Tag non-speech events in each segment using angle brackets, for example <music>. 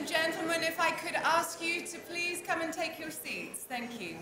And gentlemen, if I could ask you to please come and take your seats. Thank you.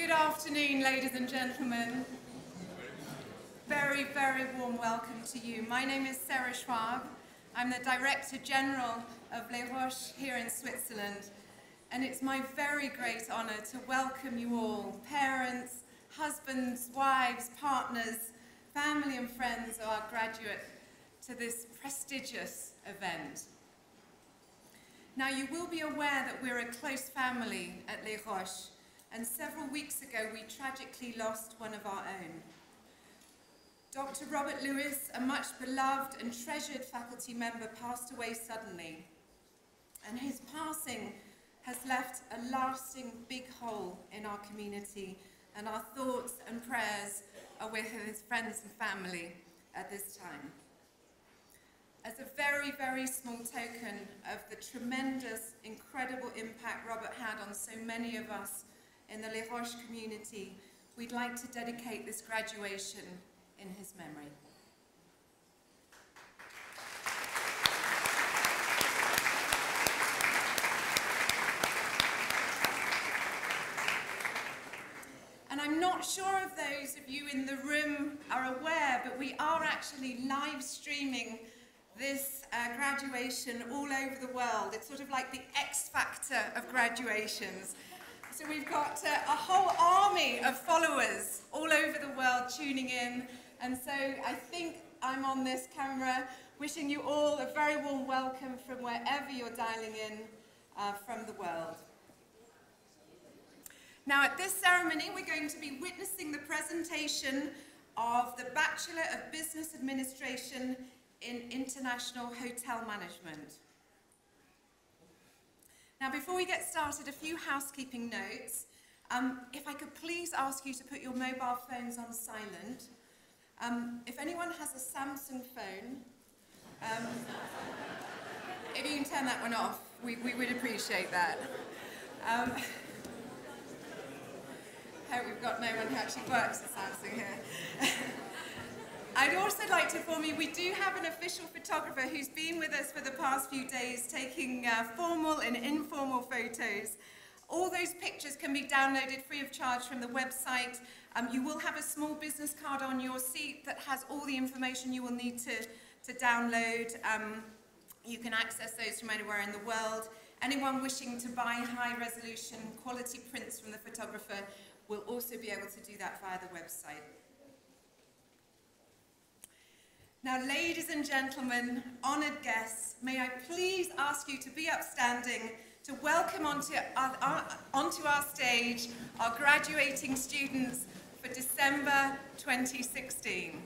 Good afternoon, ladies and gentlemen. Very, very warm welcome to you. My name is Sarah Schwab. I'm the Director General of Les Roches here in Switzerland. And it's my very great honour to welcome you all, parents, husbands, wives, partners, family and friends of our graduate to this prestigious event. Now you will be aware that we're a close family at Les Roches and several weeks ago we tragically lost one of our own. Dr. Robert Lewis, a much beloved and treasured faculty member, passed away suddenly. And his passing has left a lasting big hole in our community and our thoughts and prayers are with his friends and family at this time. As a very, very small token of the tremendous, incredible impact Robert had on so many of us in the Les Roches community, we'd like to dedicate this graduation in his memory. And I'm not sure if those of you in the room are aware, but we are actually live streaming this uh, graduation all over the world. It's sort of like the X factor of graduations. So we've got uh, a whole army of followers all over the world tuning in. And so I think I'm on this camera wishing you all a very warm welcome from wherever you're dialing in uh, from the world. Now at this ceremony, we're going to be witnessing the presentation of the Bachelor of Business Administration in International Hotel Management. Now, before we get started, a few housekeeping notes. Um, if I could please ask you to put your mobile phones on silent. Um, if anyone has a Samsung phone, um, <laughs> if you can turn that one off, we, we would appreciate that. Um, <laughs> hope we've got no one who actually works at Samsung here. <laughs> I'd also like to inform you we do have an official photographer who's been with us for the past few days taking uh, formal and informal photos. All those pictures can be downloaded free of charge from the website. Um, you will have a small business card on your seat that has all the information you will need to, to download. Um, you can access those from anywhere in the world. Anyone wishing to buy high resolution quality prints from the photographer will also be able to do that via the website. Now, ladies and gentlemen, honoured guests, may I please ask you to be upstanding to welcome onto our, our, onto our stage our graduating students for December 2016.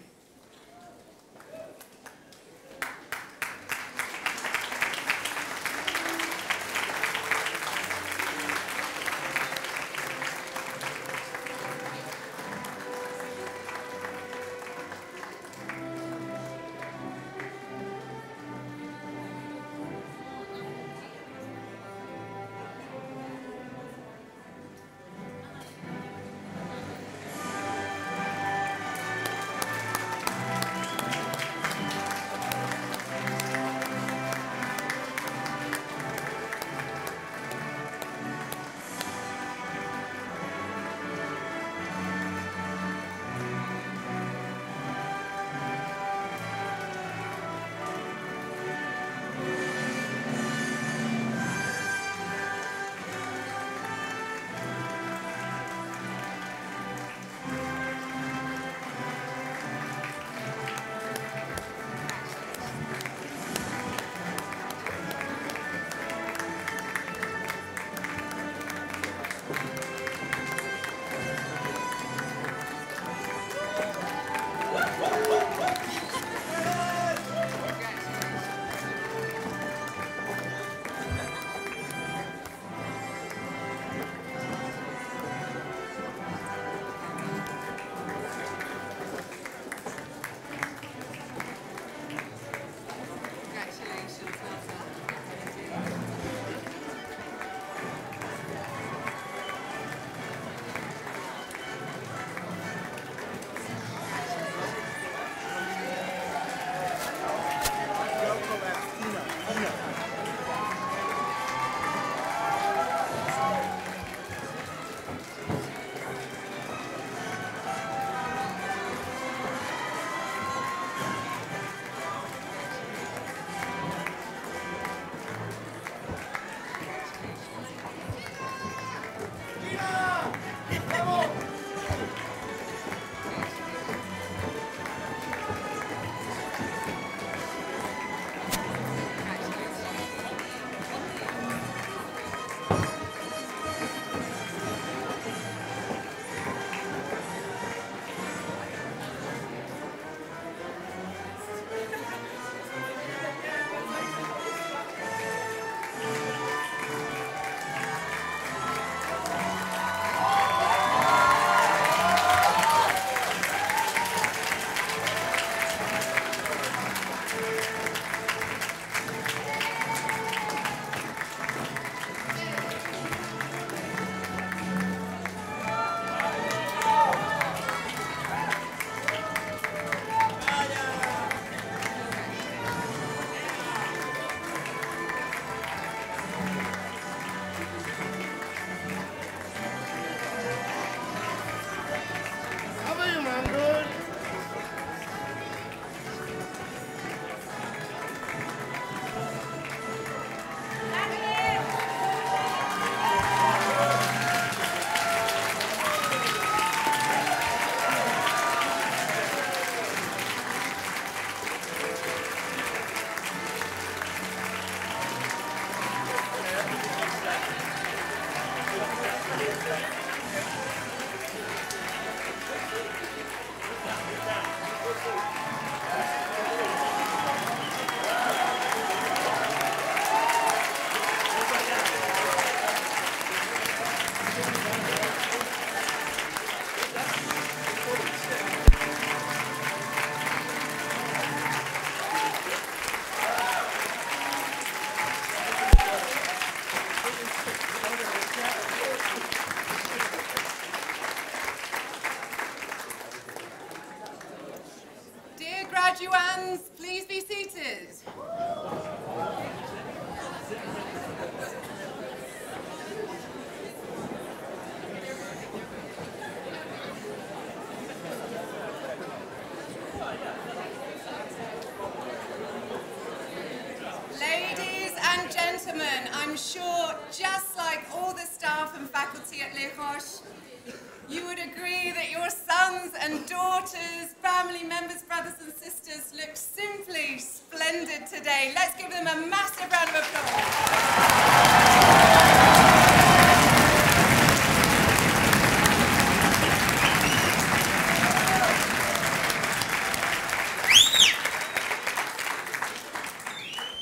Brothers and sisters look simply splendid today. Let's give them a massive round of applause.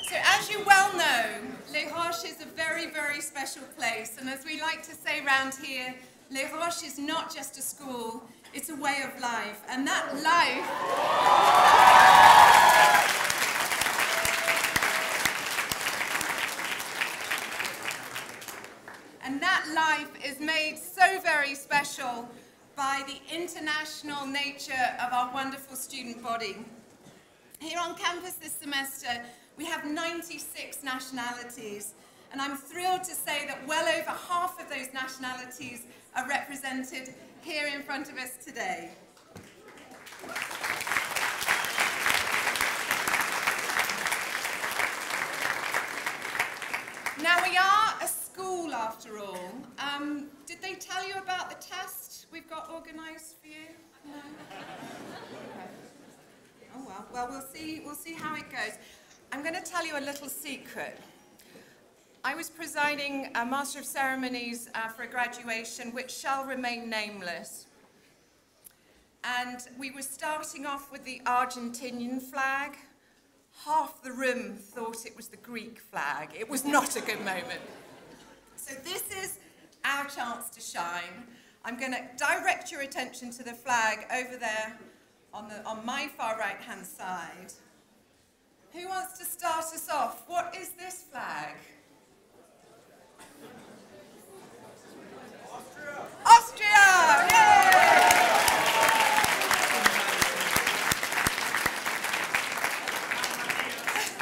So as you well know, Les Roches is a very, very special place. And as we like to say around here, Les Roches is not just a school, it's a way of life. And that life... And that life is made so very special by the international nature of our wonderful student body. Here on campus this semester, we have 96 nationalities, and I'm thrilled to say that well over half of those nationalities are represented here in front of us today. Now, we are a school after all. Um, did they tell you about the test we've got organised for you? No? Okay. Oh well, well we'll see, we'll see how it goes. I'm going to tell you a little secret. I was presiding a Master of Ceremonies uh, for a graduation which shall remain nameless. And we were starting off with the Argentinian flag. Half the room thought it was the Greek flag. It was not a good moment. So this is our chance to shine. I'm going to direct your attention to the flag over there on, the, on my far right hand side. Who wants to start us off? What is this flag? Austria! Yay!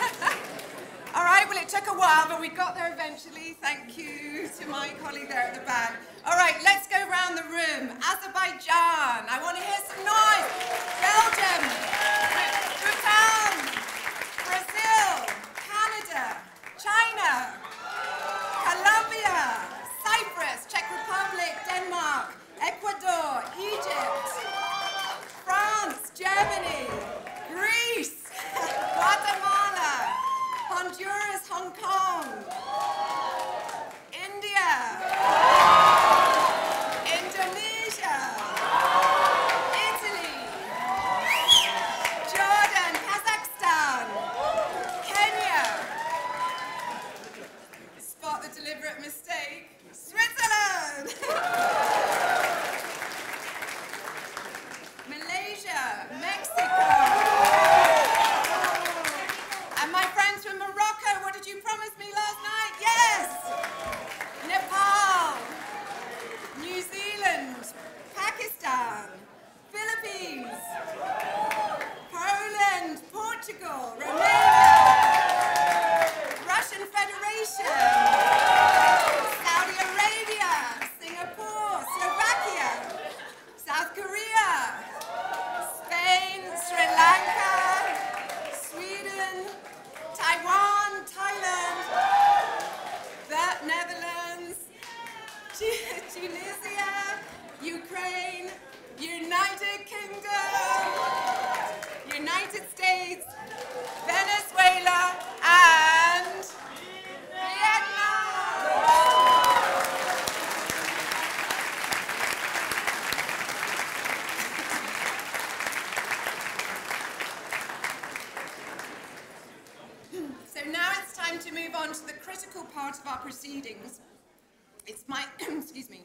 <laughs> All right, well, it took a while, but we got there eventually. Thank you to my colleague there at the back. All right, let's go around the room. Azerbaijan, I want to hear some noise. Belgium, Bhutan, Brazil, Canada, China, Colombia, Ecuador, Egypt, France, Germany, Greece, <laughs> Guatemala, Honduras, Hong Kong, India, Indonesia, Italy, Jordan, Kazakhstan, Kenya. Spot the deliberate mistake. Switzerland! Malaysia, Mexico. And my friends from Morocco, what did you promise me last night? Yes! Nepal, New Zealand, Pakistan, Philippines, Poland, Portugal, Romania, Russian Federation, Saudi Arabia, Singapore, Slovakia, South Korea, Spain, Sri Lanka, Sweden, Taiwan, Thailand, the Netherlands, Tunisia, Ukraine, United Kingdom, United States, Venezuela, and Vietnam. So now it's time to move on to the critical part of our proceedings. It's my, <clears throat> excuse me,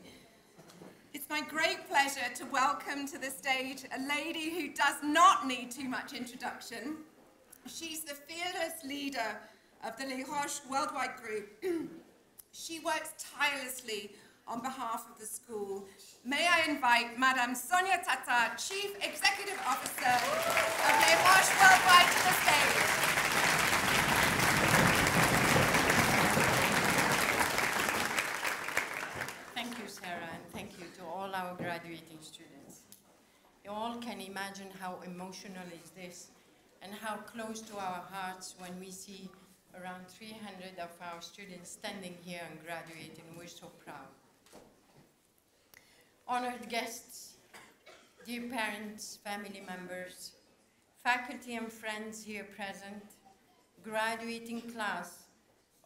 it's my great pleasure to welcome to the stage a lady who does not need too much introduction. She's the fearless leader of the Les Roches Worldwide Group. <clears throat> she works tirelessly on behalf of the school. May I invite Madame Sonia Tatar, Chief Executive Officer of Les Roches Worldwide to the stage. Thank you, Sarah, and thank you to all our graduating students. You all can imagine how emotional is this and how close to our hearts when we see around 300 of our students standing here and graduating. We're so proud. Honored guests, dear parents, family members, faculty and friends here present, graduating class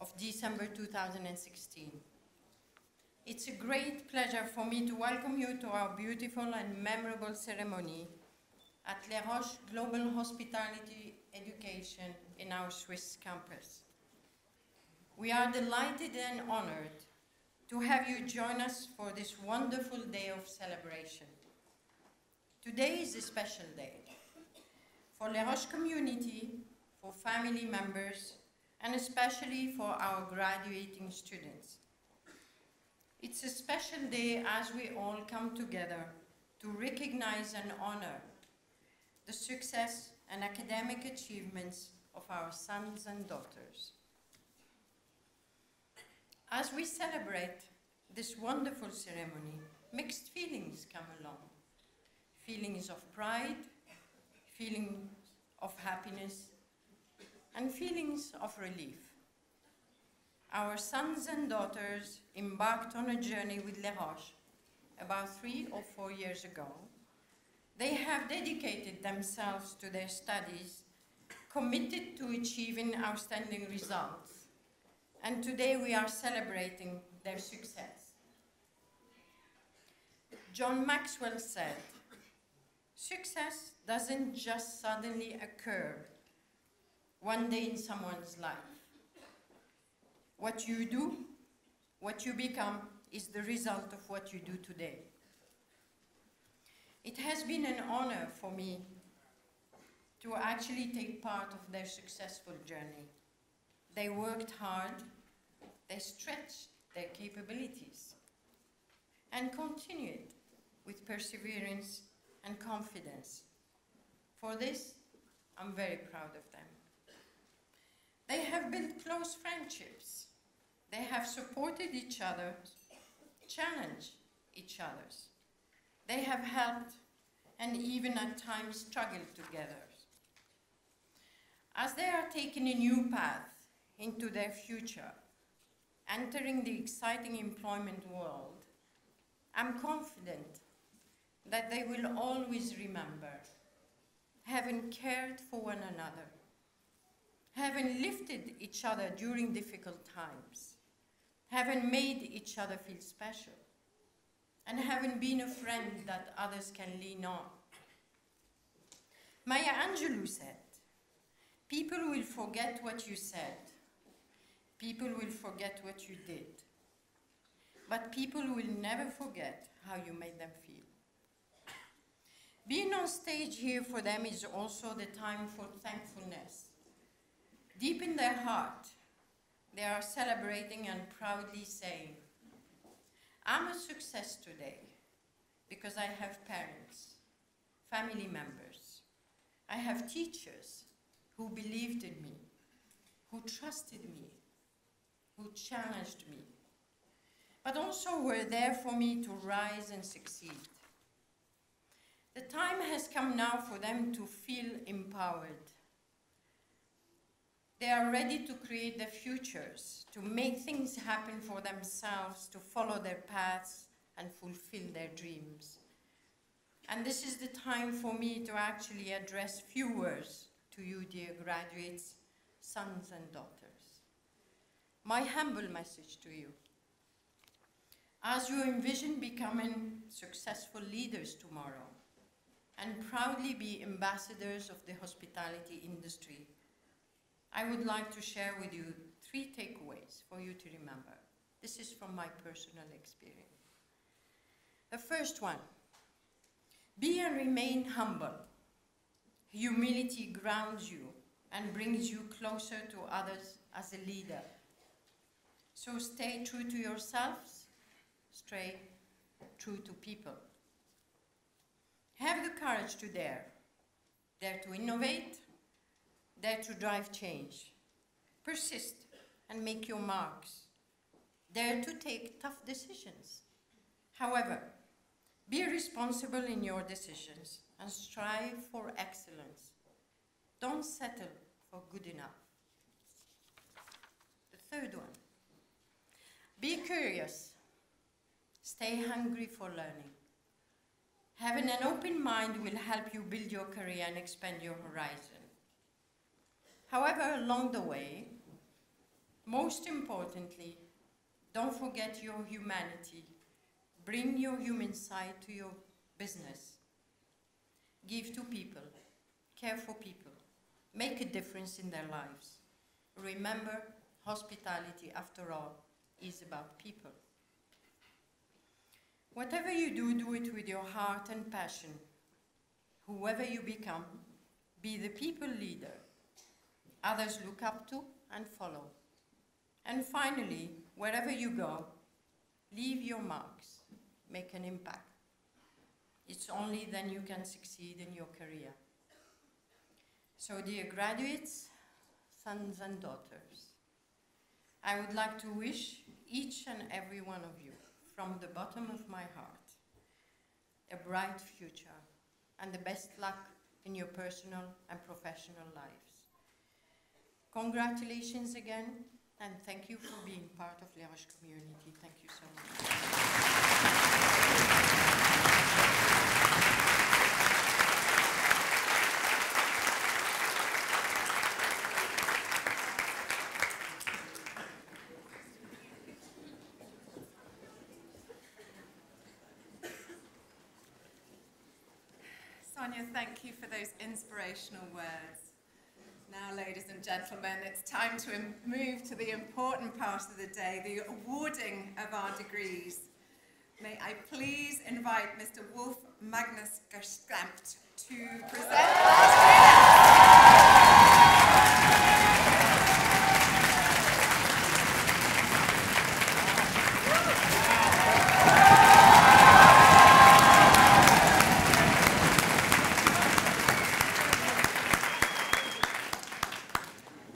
of December 2016. It's a great pleasure for me to welcome you to our beautiful and memorable ceremony at Les Roches Global Hospitality Education in our Swiss campus. We are delighted and honored to have you join us for this wonderful day of celebration. Today is a special day for Les Roches community, for family members, and especially for our graduating students. It's a special day as we all come together to recognize and honor the success and academic achievements of our sons and daughters. As we celebrate this wonderful ceremony, mixed feelings come along. Feelings of pride, feelings of happiness, and feelings of relief. Our sons and daughters embarked on a journey with Les Roches about three or four years ago. They have dedicated themselves to their studies, committed to achieving outstanding results, and today we are celebrating their success. John Maxwell said, success doesn't just suddenly occur one day in someone's life. What you do, what you become, is the result of what you do today. It has been an honor for me to actually take part of their successful journey. They worked hard, they stretched their capabilities, and continued with perseverance and confidence. For this, I'm very proud of them. They have built close friendships. They have supported each other, challenged each other's. They have helped and even at times struggled together. As they are taking a new path into their future, entering the exciting employment world, I'm confident that they will always remember having cared for one another, having lifted each other during difficult times, having made each other feel special, and having been a friend that others can lean on. Maya Angelou said, People will forget what you said. People will forget what you did. But people will never forget how you made them feel. Being on stage here for them is also the time for thankfulness. Deep in their heart, they are celebrating and proudly saying, I'm a success today because I have parents, family members. I have teachers who believed in me, who trusted me, who challenged me, but also were there for me to rise and succeed. The time has come now for them to feel empowered. They are ready to create their futures, to make things happen for themselves, to follow their paths and fulfill their dreams. And this is the time for me to actually address few words to you, dear graduates, sons and daughters. My humble message to you. As you envision becoming successful leaders tomorrow and proudly be ambassadors of the hospitality industry, I would like to share with you three takeaways for you to remember. This is from my personal experience. The first one, be and remain humble. Humility grounds you and brings you closer to others as a leader. So stay true to yourselves, stay true to people. Have the courage to dare. Dare to innovate, dare to drive change. Persist and make your marks. Dare to take tough decisions. However, be responsible in your decisions and strive for excellence. Don't settle for good enough. The third one be curious, stay hungry for learning. Having an open mind will help you build your career and expand your horizon. However, along the way, most importantly, don't forget your humanity. Bring your human side to your business. Give to people. Care for people. Make a difference in their lives. Remember, hospitality, after all, is about people. Whatever you do, do it with your heart and passion. Whoever you become, be the people leader others look up to and follow. And finally, wherever you go, leave your marks, make an impact. It's only then you can succeed in your career. So, dear graduates, sons and daughters, I would like to wish each and every one of you, from the bottom of my heart, a bright future and the best luck in your personal and professional lives. Congratulations again, and thank you for being part of Les Roches community. Thank you so much. Sonia, thank you for those inspirational words. Now, ladies and gentlemen, it's time to move to the important part of the day, the awarding of our degrees. May I please invite Mr. Wolf Magnus Gerskampt to present our degrees.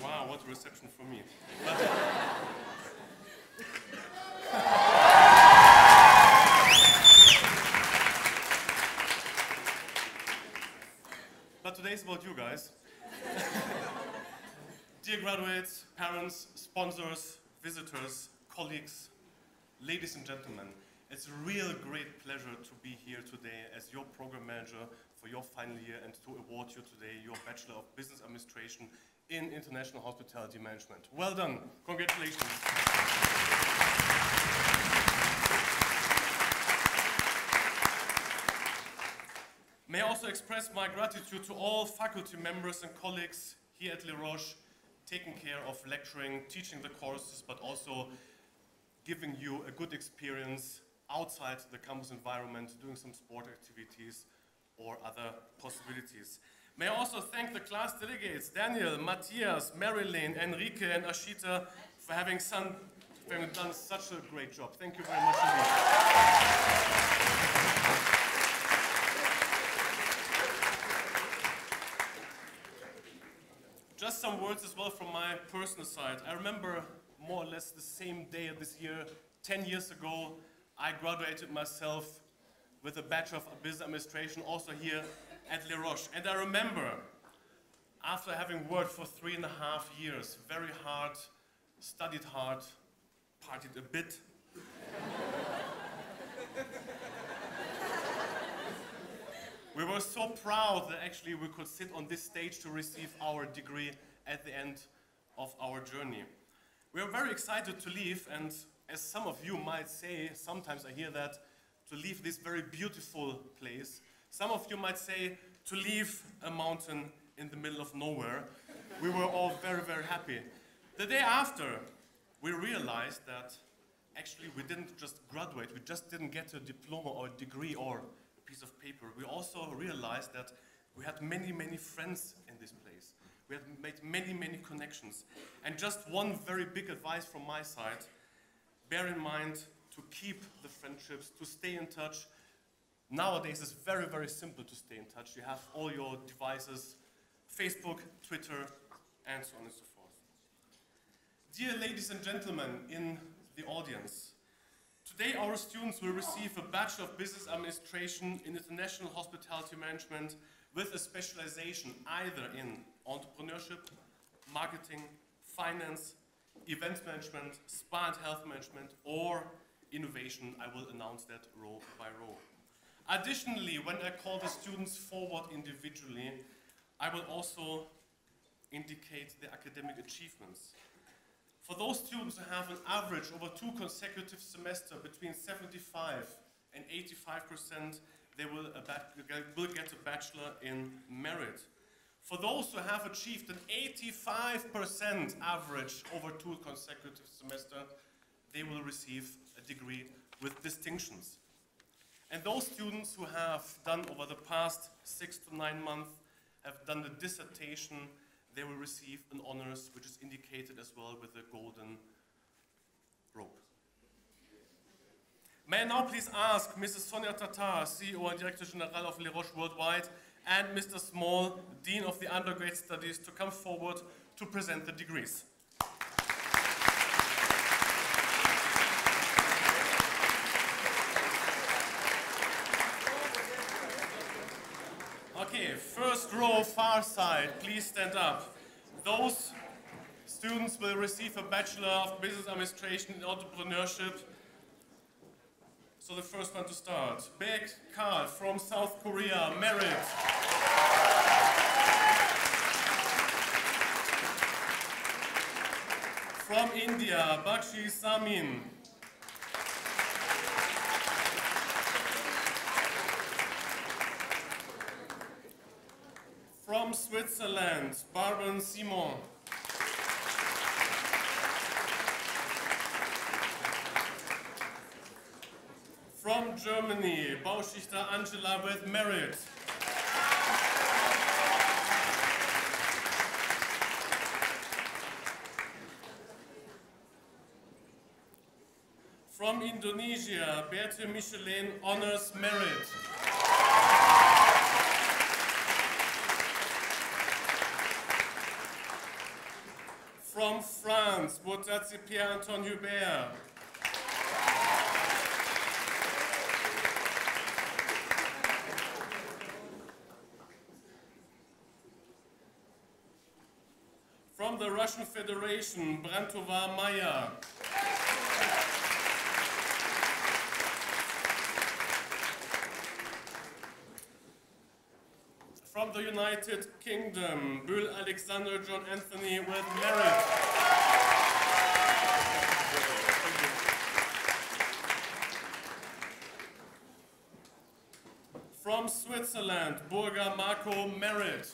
Wow, what a reception for me. But today's about you guys. Dear graduates, parents, sponsors, visitors, colleagues, ladies and gentlemen, it's a real great pleasure to be here today as your program manager for your final year and to award you today your Bachelor of Business Administration in International Hospitality Management. Well done. Congratulations. May I also express my gratitude to all faculty members and colleagues here at Les Roches, taking care of lecturing, teaching the courses, but also giving you a good experience outside the campus environment, doing some sport activities or other possibilities. May I also thank the class delegates, Daniel, Matthias, Marilyn, Enrique, and Ashita, for having, son, for having done such a great job. Thank you very much indeed. Some words as well from my personal side. I remember more or less the same day of this year, 10 years ago, I graduated myself with a Bachelor of Business Administration, also here at Les Roches. And I remember, after having worked for three and a half years, very hard, studied hard, partied a bit, <laughs> We were so proud that actually we could sit on this stage to receive our degree at the end of our journey. We are very excited to leave, and as some of you might say, sometimes I hear that, to leave this very beautiful place. Some of you might say to leave a mountain in the middle of nowhere. We were all very, very happy. The day after, we realized that actually we didn't just graduate, we just didn't get a diploma or a degree or a piece of paper. We also realized that we had many, many friends in this place. We have made many, many connections. And just one very big advice from my side bear in mind to keep the friendships, to stay in touch, Nowadays, it's very, very simple to stay in touch. You have all your devices, Facebook, Twitter, and so on and so forth. Dear ladies and gentlemen in the audience, today our students will receive a Bachelor of Business Administration in International Hospitality Management with a specialization either in entrepreneurship, marketing, finance, event management, spa and health management, or innovation. I will announce that row by row. Additionally, when I call the students forward individually, I will also indicate their academic achievements. For those students who have an average over two consecutive semesters between 75 and 85%, they will, will get a bachelor in merit. For those who have achieved an 85% average over two consecutive semesters, they will receive a degree with distinctions. And those students who have done over the past six to nine months, have done the dissertation, they will receive an honors, which is indicated as well with a golden rope. May I now please ask Mrs. Sonia Tatar, CEO and Director General of Les Roches Worldwide, and Mr. Small, Dean of the Undergraduate Studies, to come forward to present the degrees. Okay, first row, far side, please stand up. Those students will receive a Bachelor of Business Administration in Entrepreneurship. So the first one to start. Baek Karl from South Korea, merit. From India, Bakshi Samin. From Switzerland, Barben Simon. From Germany, Bauschichter Angela with merit. From Indonesia, Berthe Michelin honors merit. From France, Bourtazzi Pierre-Antoine Hubert. From the Russian Federation, Brantova Maya. From the United Kingdom, Bull Alexander John Anthony with merit. From Switzerland, Burger Marco Merit.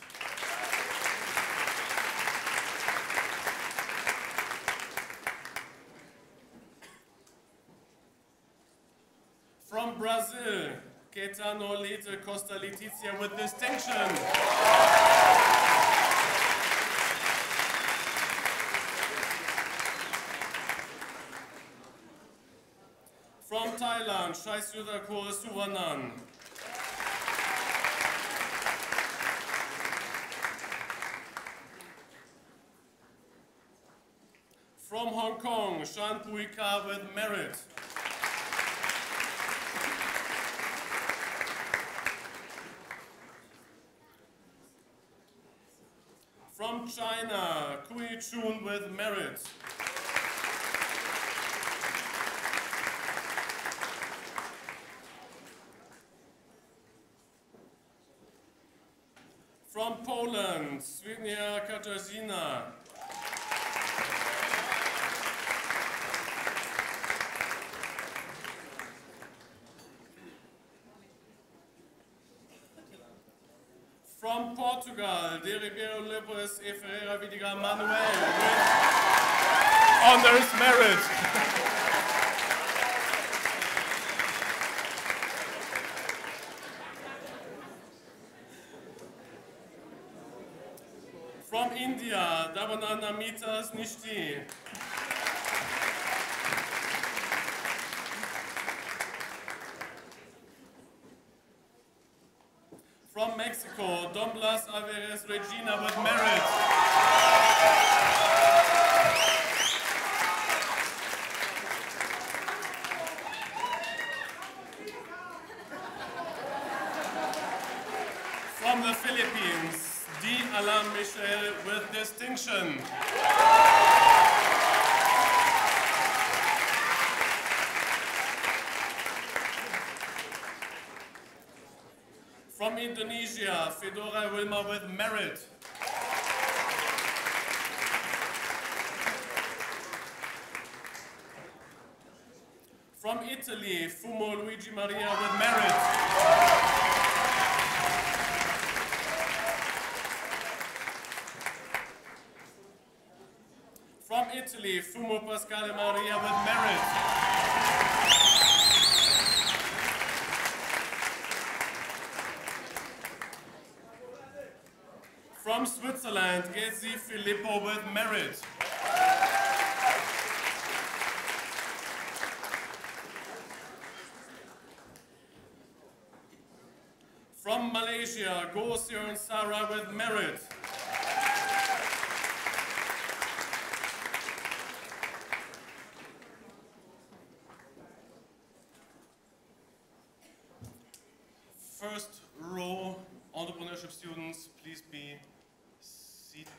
From Caetano Lete Costa Letizia with distinction. From Thailand, Shai Sudhakor Suvanan. From Hong Kong, Shan Puika with merit. From China, Kui Chun with merit. From Poland, Switnia Katarzyna. From Portugal, De Ribeiro Lopes e Ferreira Vidigal Manuel with honors merit. From India, Davananda Mitas Nishti. From Mexico, Don Blas Alvarez Regina with merit. From the Philippines, D. Alan Michel with distinction. From Indonesia, Fedora Wilma with merit. From Italy, Fumo Luigi Maria with merit. From Italy, Fumo Pasquale Maria with merit. From Switzerland, Gezi Filippo with merit. From Malaysia, Go and Sarah with merit. First row entrepreneurship students, please be seated.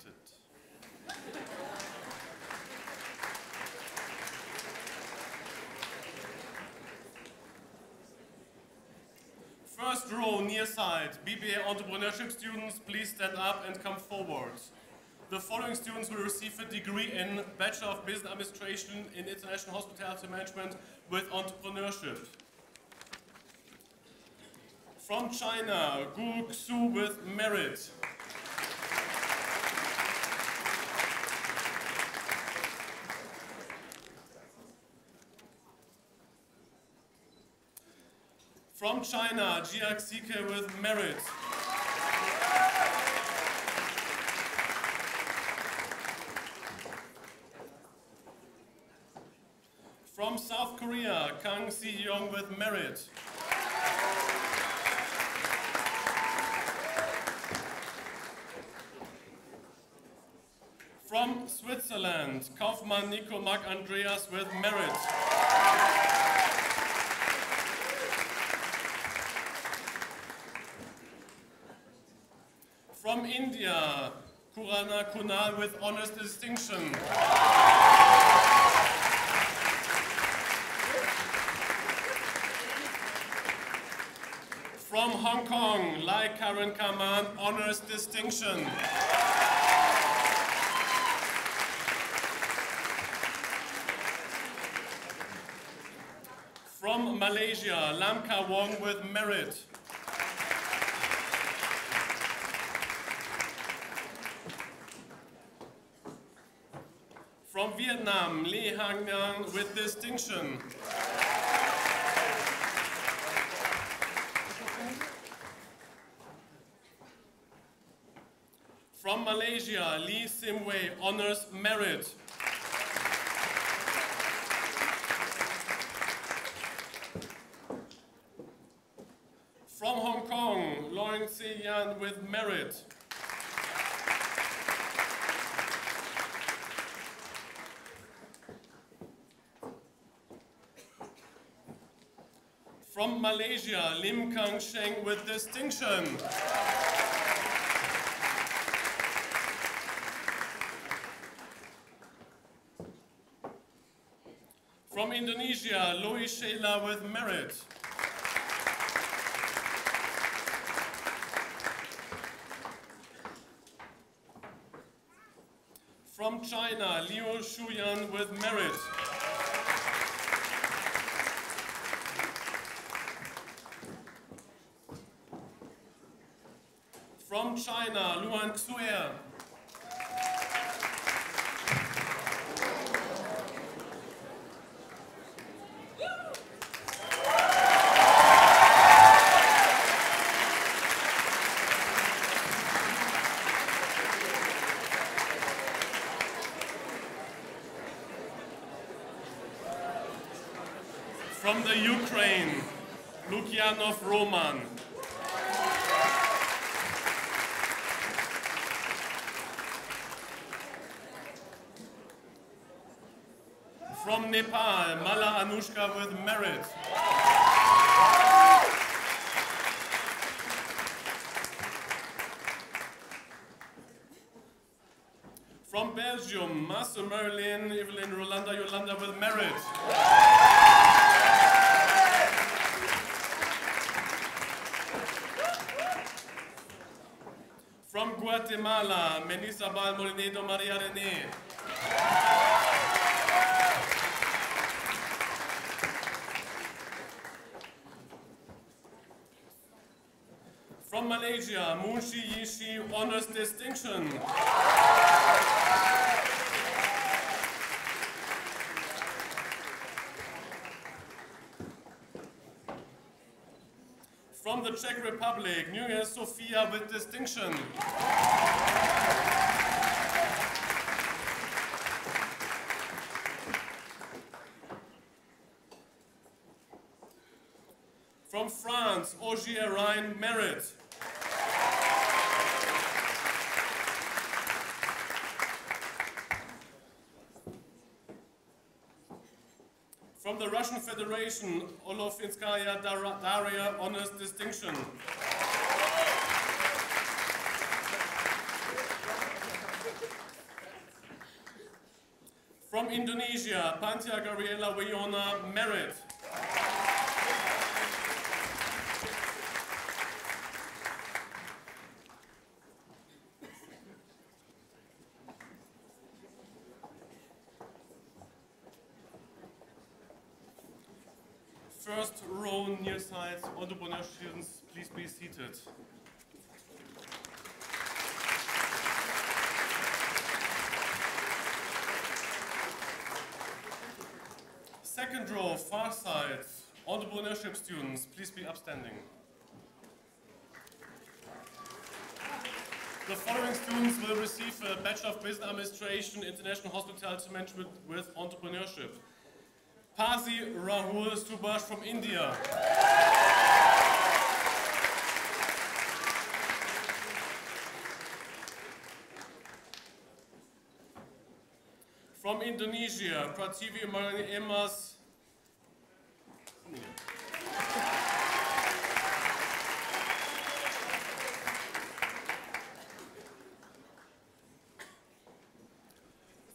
First row near side, BBA entrepreneurship students, please stand up and come forward. The following students will receive a degree in Bachelor of Business Administration in International Hospitality Management with Entrepreneurship. From China, Gu Xu with merit. From China, Jiak Sike with merit. From South Korea, Kang Si-young with merit. From Switzerland, Kaufmann Nico Mark Andreas with merit. From India, Khurana Kunal with honors distinction. From Hong Kong, Lai Karen Kaman, honors distinction. From Malaysia, Lamka Wong with merit. From Vietnam, Lee Hang Nang with distinction. From Malaysia, Lee Sim Wei, honors merit. From Hong Kong, Lauren Si Yan with merit. From Malaysia, Lim Kang Sheng with distinction. From Indonesia, Louis Sheila with merit. From China, Liu Shuyan with merit. From China, Luan Xuer. From the Ukraine, Lukyanov Roman. From Nepal, With merit. From Belgium, Master Merlin, Evelyn, Rolanda, Yolanda with merit. From Guatemala, Menisabal Molinedo Maria Rene. From Malaysia, Munshi Yishi Honors Distinction. From the Czech Republic, Nuria Sofia with distinction. From France, Ogier Rhine Merit. From the Russian Federation, Olofinskaya Dar- Daria Honors Distinction. From Indonesia, Pantia Gabriela Wayona Merit. First row near side, entrepreneur students, please be seated. Second row, far side, students, please be upstanding. The following students will receive a Bachelor of Business Administration, International Hospitality Management with Entrepreneurship. Pasi Rahul Subhash from India. From Indonesia, Pratiwi Emas.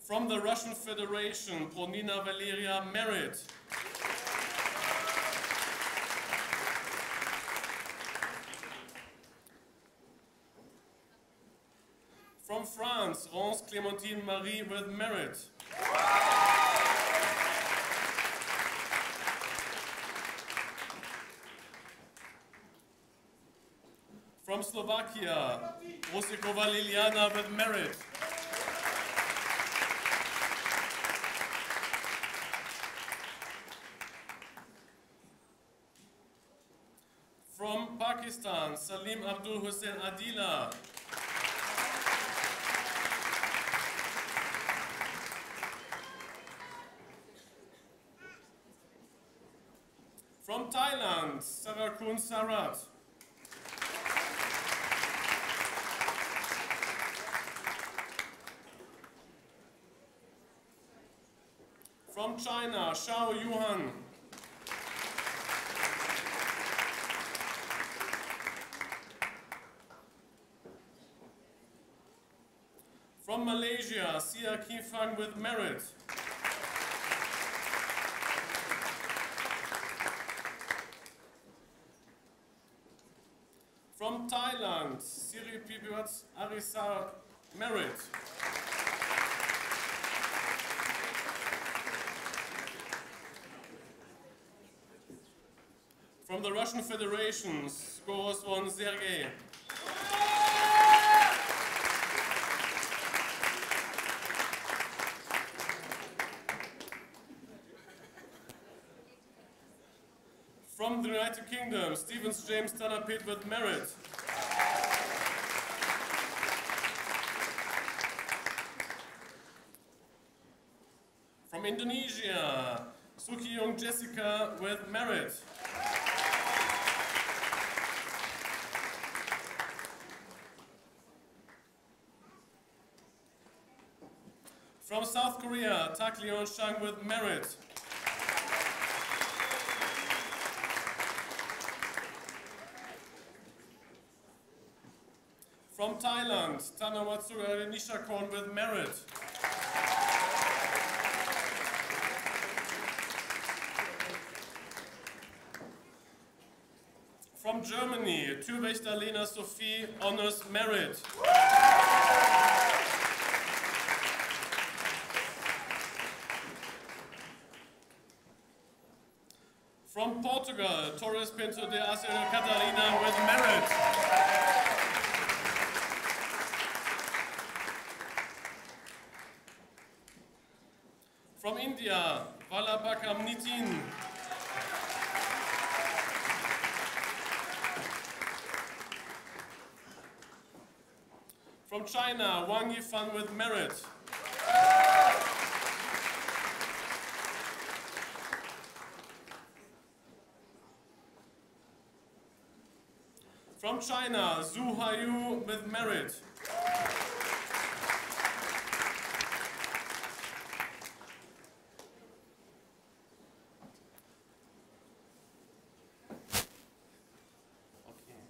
From the Russian Federation, Pronina Valeria Merit. From France, Rance Clémentine Marie with merit. From Slovakia, Rosikova Liliana with merit. From Salim Abdul Hussein Adila. From Thailand, Sarakun Sarat. From China, Shao Yuhan. From Malaysia, Sia Kifang with merit. From Thailand, Siri Pibiwat Arisa merit. From the Russian Federation, scores one Sergei. From the Kingdom, Stevens James Tanner with merit. From Indonesia, Sukyung Jessica with merit. From South Korea, Tak Leon Shang with merit. From Thailand, Tanamatsuga Nishakon with merit. From Germany, Türwächter Lena Sophie, honors merit. From Portugal, Torres Pinto de Acer Catarina with merit. From India, From China, Wang Yifan with merit. From China, Zhu Haiyu with merit. Okay.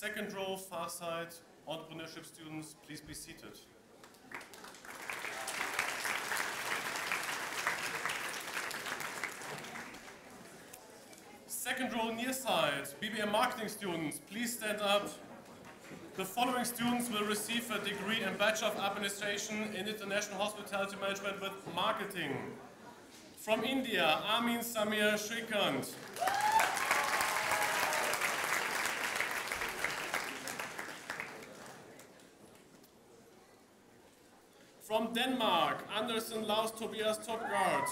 Second row, far side, entrepreneurship students, please be seated. Second row, near side, BBM marketing students, please stand up. The following students will receive a degree in Bachelor of Administration in International Hospitality Management with Marketing. From India, Amin Samir Shrikant. From Denmark, Andersen Laus Tobias Topgaard.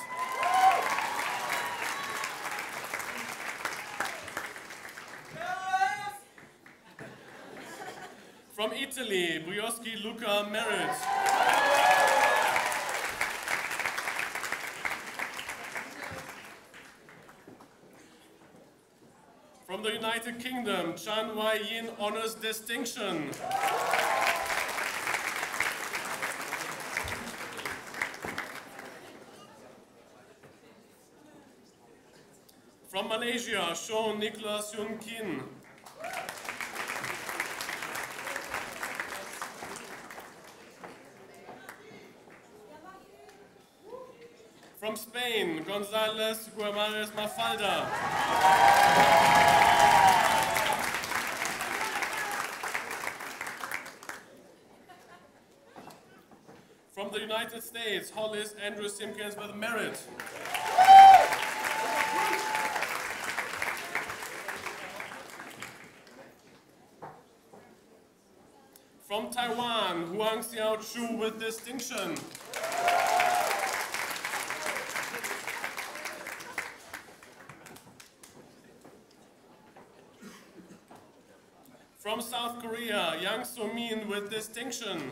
From Italy, Brioschi Luca Merit. From the United Kingdom, Chan Wai Yin Honors Distinction. Malaysia, Sean Nicholas Yun Kin. From Spain, González Guamares Mafalda. From the United States, Hollis Andrew Simpkins with merit. From Taiwan, Xiao with distinction. From South Korea, Yang So-min with distinction.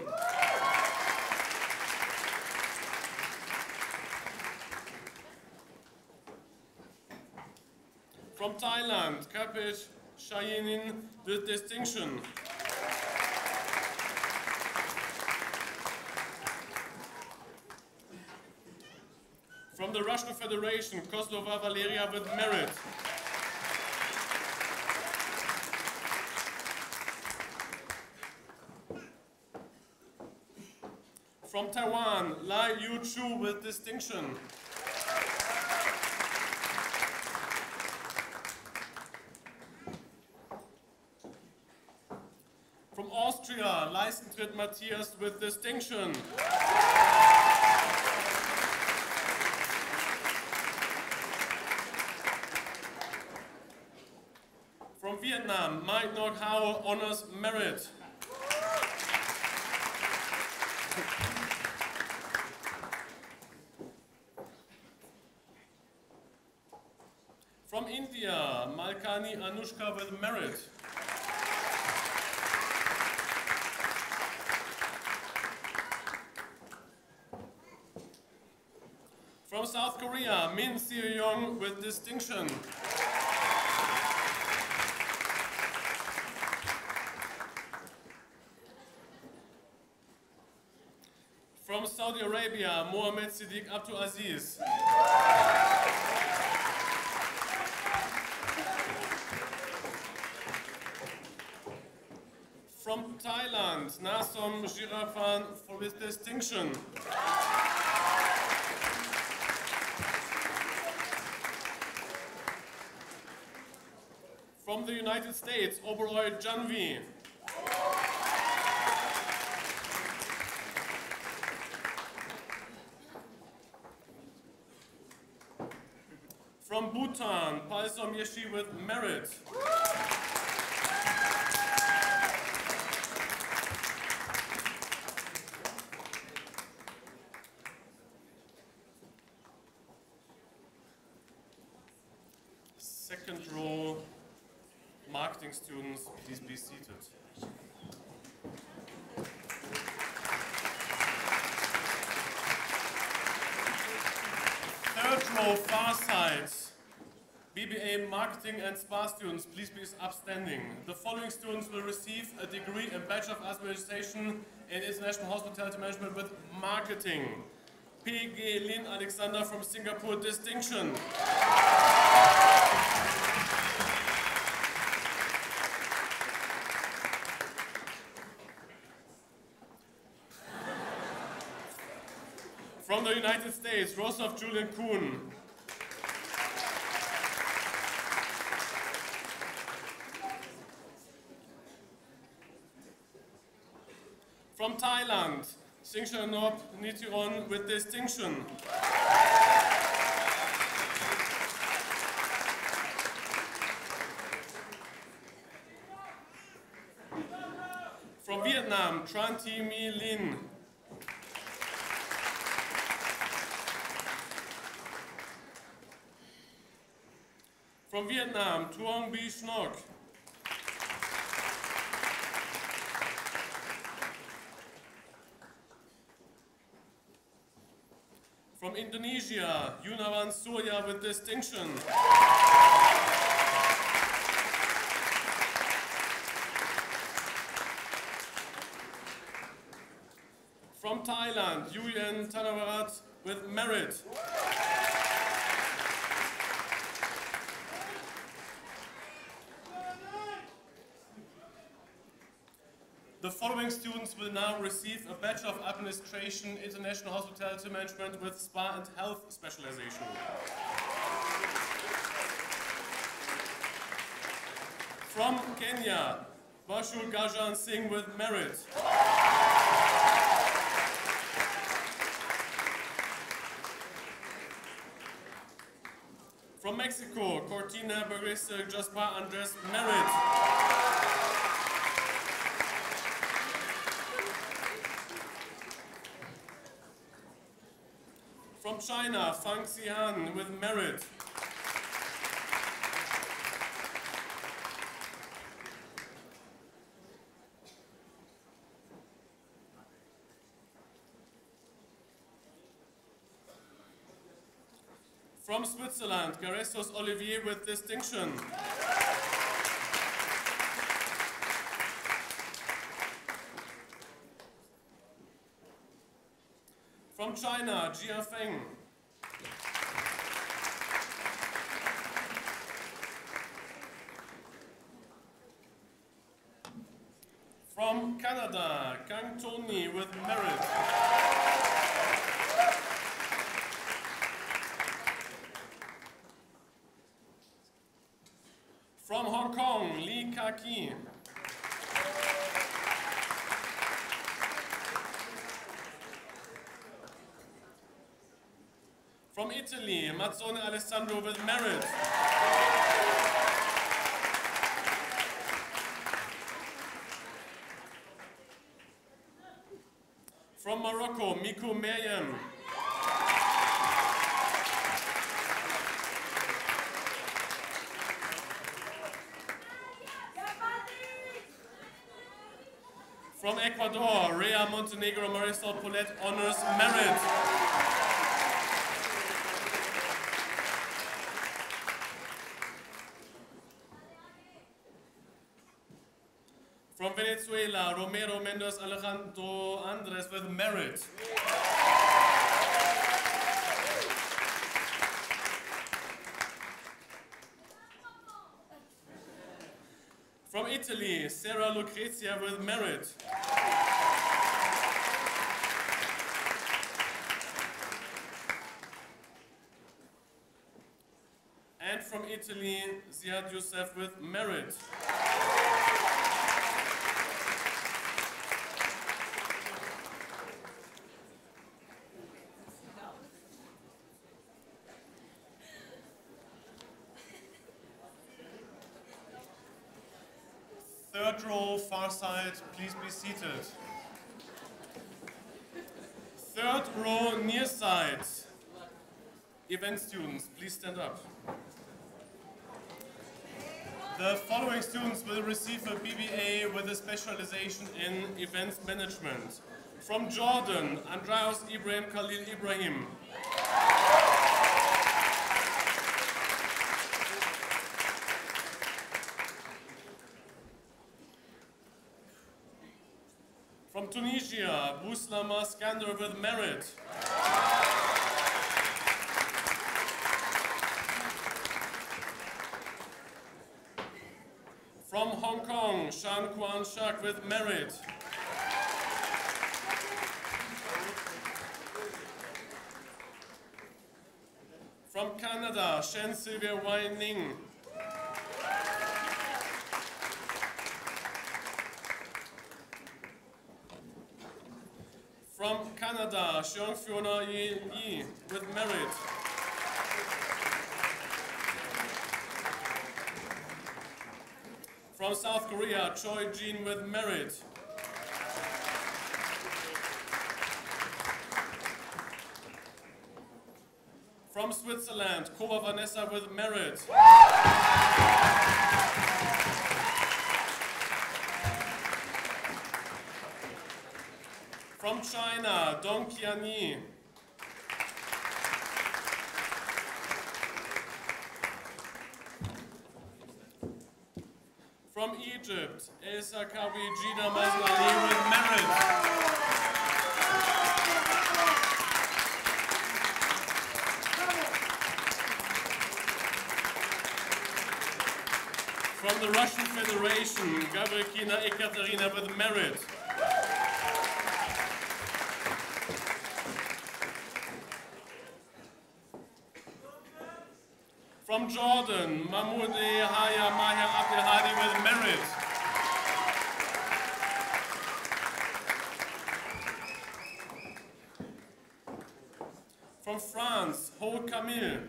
From Thailand, Kapish Shayinin with distinction. From the Russian Federation, Kozlova Valeria with merit. From Taiwan, Lai Yu Chu with distinction. From Austria, Leistentritt Matthias with distinction. From Mai Nok Hao honors merit. From India, Malkani Anushka with merit. From South Korea, Min Seo-young with distinction. From Saudi Arabia, Mohammed Siddiq Abdul Aziz. From Thailand, Nasom Jirafan for with distinction. From the United States, Oberoi Janvi. From Bhutan, With merit. Second row, marketing students, please be seated. Third row, far side. Marketing and SPA students, please be upstanding. The following students will receive a degree in Bachelor of Administration in International Hospitality Management with Marketing. PG Lin Alexander from Singapore, distinction. From the United States, Rosov Julian Kuhn. From Thailand, Singchanop Nitiron with distinction. From Vietnam, Tran Thi Mi Lin. From Vietnam, Tuong Bi Snok. Indonesia, Yunawan Surya with distinction. From Thailand, Yuyen Tanavarat with merit. Students will now receive a Bachelor of Administration, International Hospitality Management with Spa and Health specialization. From Kenya, Bashur Gajan Singh with merit. From Mexico, Cortina Barista Jaspar Andres merit. From China, Fang Xian with merit. From Switzerland, Garestos Olivier with distinction. From China, Jia Feng. From Canada, Kang Tony with merit. From Hong Kong, Li Ka-ki. From Italy, Mazzone Alessandro with merit. From Morocco, Miko Meriam. From Ecuador, Rea Montenegro Marisol Polet honors merit. From Venezuela, Romero Mendes Alejandro Andres with merit. From Italy, Sarah Lucrezia with merit. And from Italy, Ziad Youssef with merit. Third row, far side, please be seated. Third row, near side. Event students, please stand up. The following students will receive a BBA with a specialization in events management. From Jordan, Andreas Ibrahim Khalil Ibrahim. From Tunisia, Bouslama Skander with merit. From Hong Kong, Shan Kwan Shak with merit. From Canada, Shen Sylvia Wai Ning. From Canada, Fiona Yi with merit. From South Korea, Choi Jin with merit. From Switzerland, Kova Vanessa with merit. From China, Dong Qianyi. From Egypt, Elsa Kawi Jida Mazlali with merit. From the Russian Federation, Gavrikina Ekaterina with merit. From Jordan, Mahmoud Haya Maya Abdelhadi with merit. From France, Ho Camille.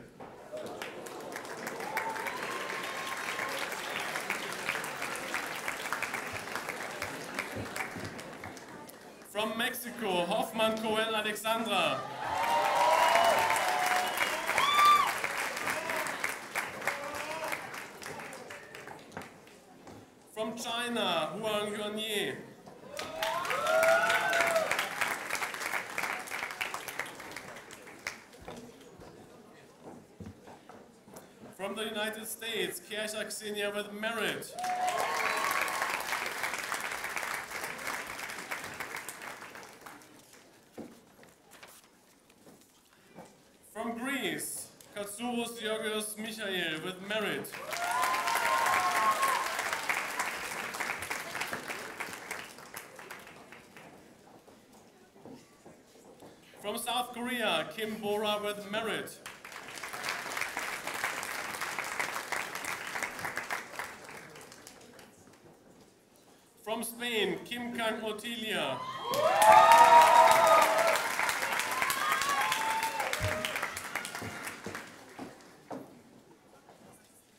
From Mexico, Hoffman Coel Alexandra. China, Huang Yuanye. From the United States, Kiesha Ksenia with merit. From Greece, Katsouros Georgios Michael with merit. From South Korea, Kim Bora with merit. From Spain, Kim Kang Otilia.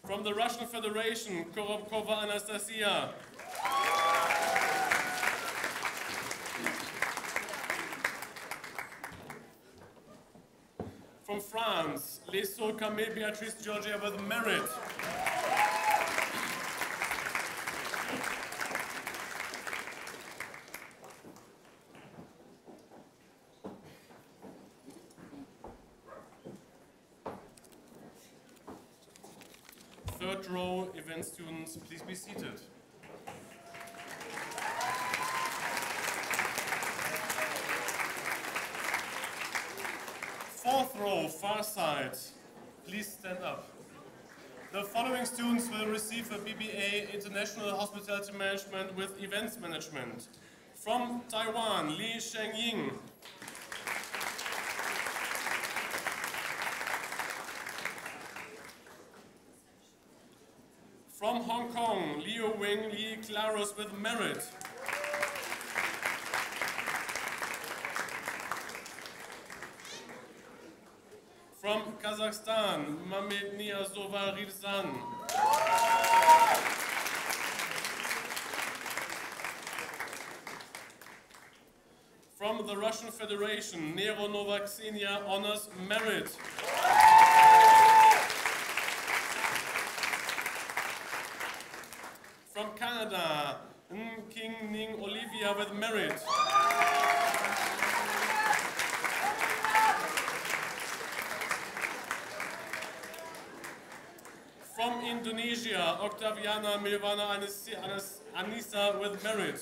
From the Russian Federation, Korobkova Anastasia. so kam med Beatrice Georgia with merit. Third row, event students, please be seated. Fourth row, far side please stand up. The following students will receive a BBA International Hospitality Management with Events Management. From Taiwan, Li Shengying. From Hong Kong, Liu Wing Li Claros with merit. From Kazakhstan, Mamed Niazova. From the Russian Federation, Nero Novaksenia honors merit. From Canada, Ng King Ning Olivia with merit. From Indonesia, Octaviana Milvana Anis- Anis- Anissa with merit.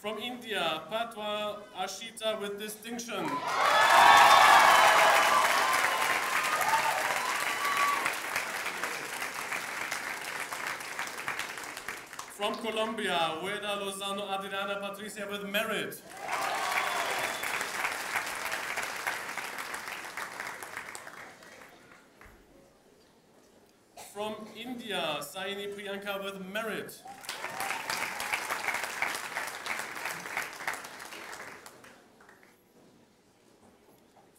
From India, Patwa Ashita with distinction. From Colombia, Rueda Lozano Adriana Patricia with merit. From India, Saini Priyanka with merit.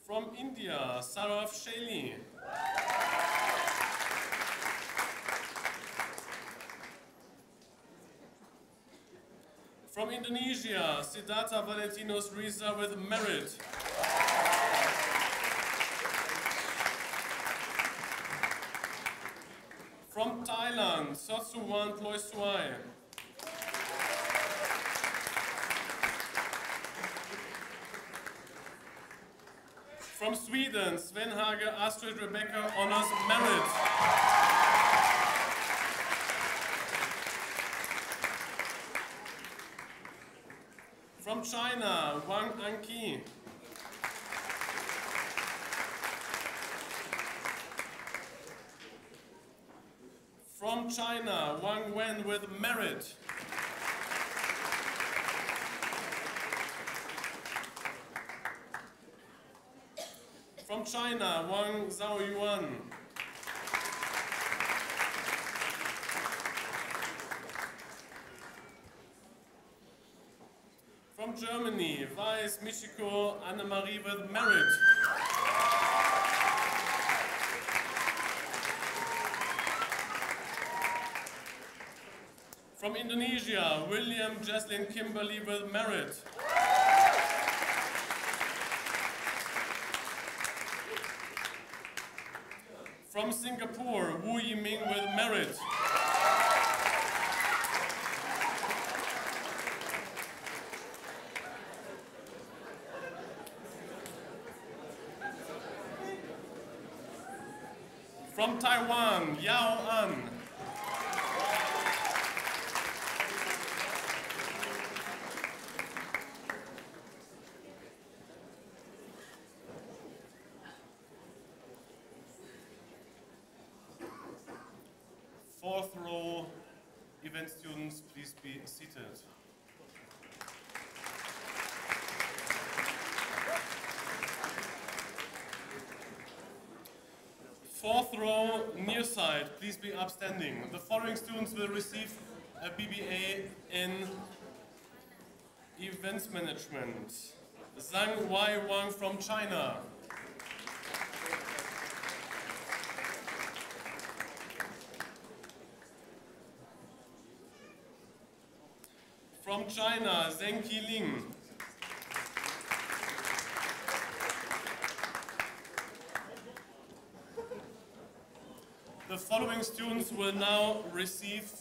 From India, Saraf Shaili. From Indonesia, Siddhartha Valentinos Riza with merit. From Thailand, Sotsuwan. From Sweden, Sven Hage Astrid Rebecca honors merit. From China, Wang Anqi. From China, Wang Wen with merit. From China, Wang Zhaoyuan. From Germany, Weiß Michiko Annemarie with merit. From Indonesia, William Jaslyn Kimberly with merit. From Singapore, Wu Yiming with merit. From Taiwan, Yao An. Fourth row, event students, please be seated. Fourth row, near side, please be upstanding. The following students will receive a BBA in Events Management. Zhang Wai Wang from China. From China, Zheng Qiling. Following students will now receive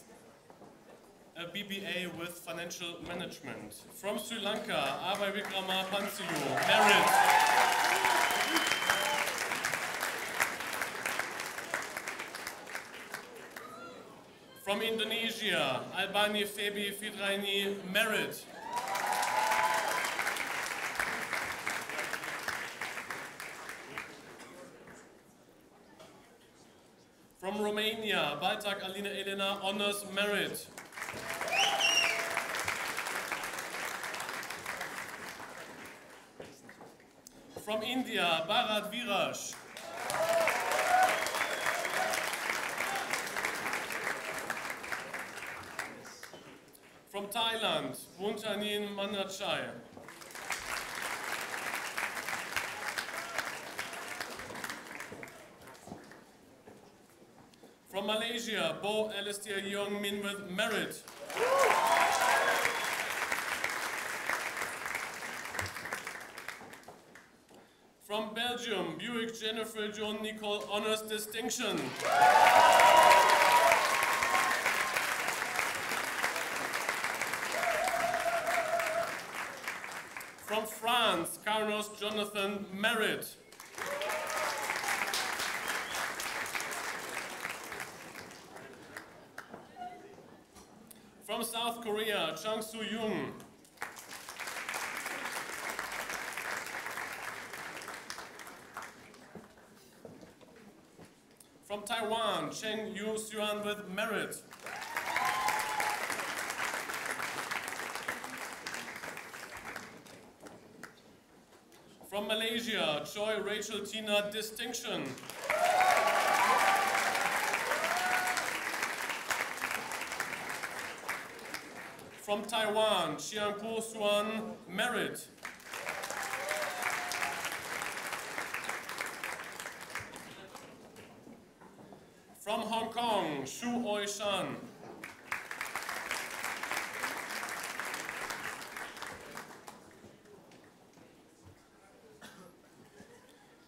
a BBA with Financial Management. From Sri Lanka, Abhay Vikrama Pansilu, merit. From Indonesia, Albani Febi Fidraini, merit. Baltak Alina Elena, Honors Merit. From India, Bharat Viraj. From Thailand, Buntanin Manachai. Malaysia, Bo Alistair Young Min with merit. From Belgium, Buick Jennifer John Nicole Honors Distinction. From France, Carlos Jonathan Merritt. From Korea, Chang Soo Young. From Taiwan, Cheng Yu Xuan with merit. From Malaysia, Choi Rachel Tina Distinction. From Taiwan, Xiangpo Suan Merit. From Hong Kong, Shu Oi Shan.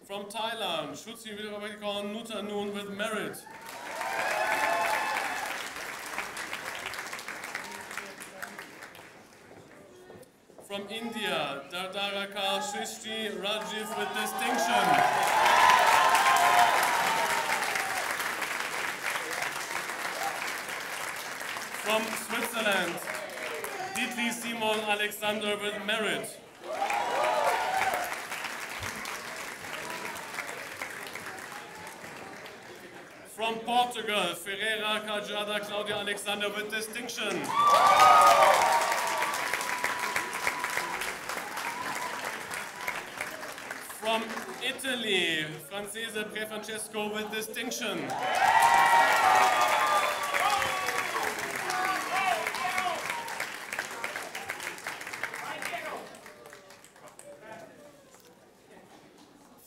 From Thailand, Shutsi Wirakon Nutanun with merit. From India, Dardaraka Shrishti Rajiv with distinction. From Switzerland, Dietli Simon Alexander with merit. From Portugal, Ferreira Cajada Claudia Alexander with distinction. From Italy, Francese Pre Francesco with distinction.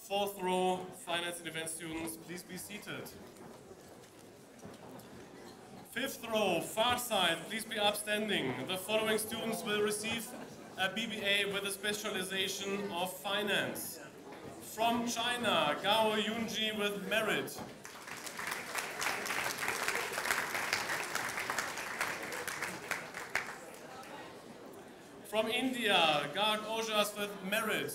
Fourth row, finance and event students, please be seated. Fifth row, far side, please be upstanding. The following students will receive a BBA with a specialization of finance. From China, Gao Yunji with merit. From India, Garg Ojas with merit.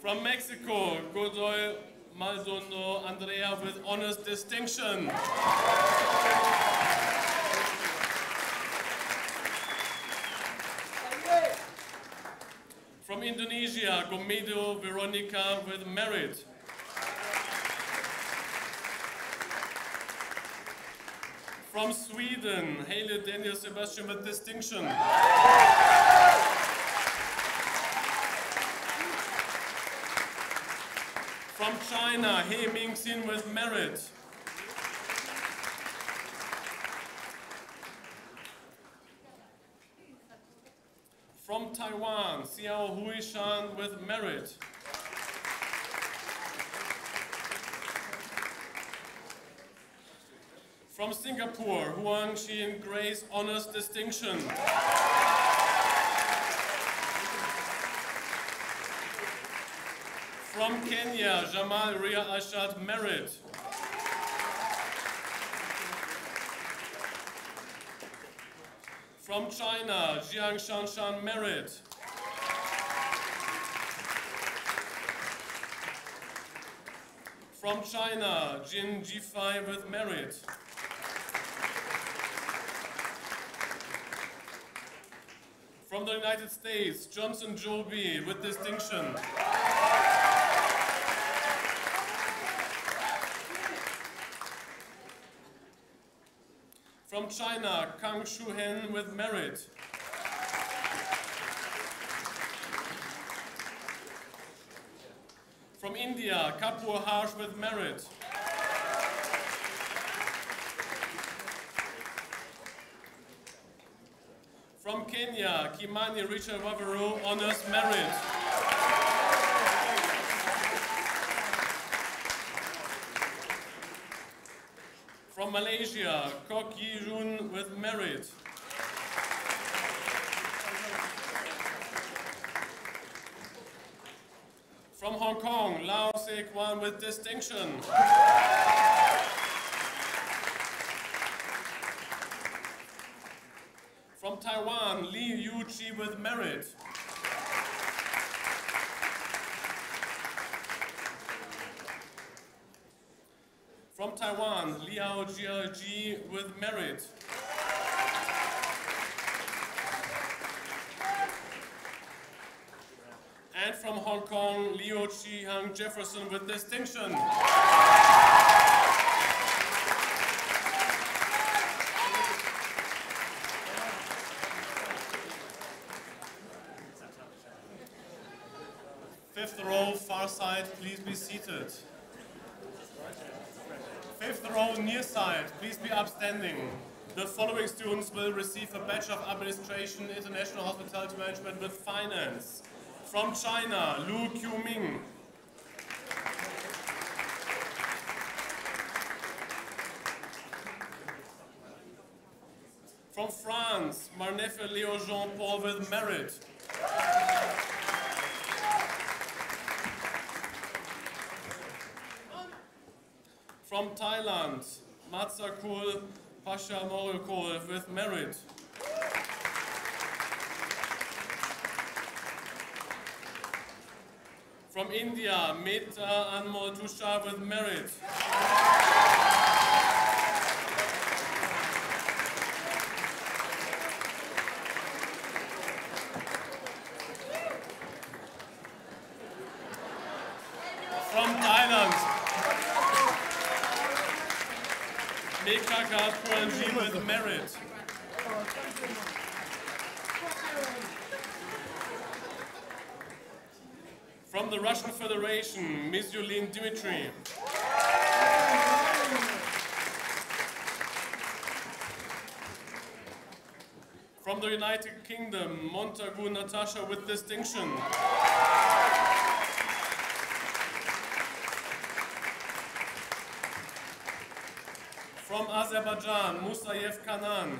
From Mexico, Godoy Maldonado Andrea with honors distinction. From Indonesia, Gomedo Veronica with merit. From Sweden, Haley Daniel Sebastian with distinction. From China, He Mingxin with merit. From Xiao Huishan with merit. From Singapore, Huang Xin Grace Honors Distinction. From Kenya, Jamal Ria Ashad Merit. From China, Jiang Shanshan Merit. From China, Jin Jifai with merit. From the United States, Johnson Joby with distinction. From China, Kang Shuhen with merit. From India, Kapur Harsh with merit. From Kenya, Kimani Richard Waveru, honors merit. From Malaysia, Kok Yi Jun with merit. From Hong Kong, Lao Se Kwan with distinction. From Taiwan, Li Yu Chi with merit. From Taiwan, Liao Jiaji with merit. And from Hong Liu Chi Hang Jefferson with distinction. Fifth row, far side, please be seated. Fifth row, near side, please be upstanding. The following students will receive a Bachelor of Administration, International Hospitality Management with Finance. From China, Lu Qiuming. From France, Marnefe Leo Jean-Paul with merit. From Thailand, Matsakul Pasha with merit. From India, Mehta uh, Anmol Tushar with merit. From Thailand, Mekaka Puranji with merit. From the Russian Federation, Ms. Yulin Dmitry. From the United Kingdom, Montagu Natasha with distinction. From Azerbaijan, Musayev Kanan.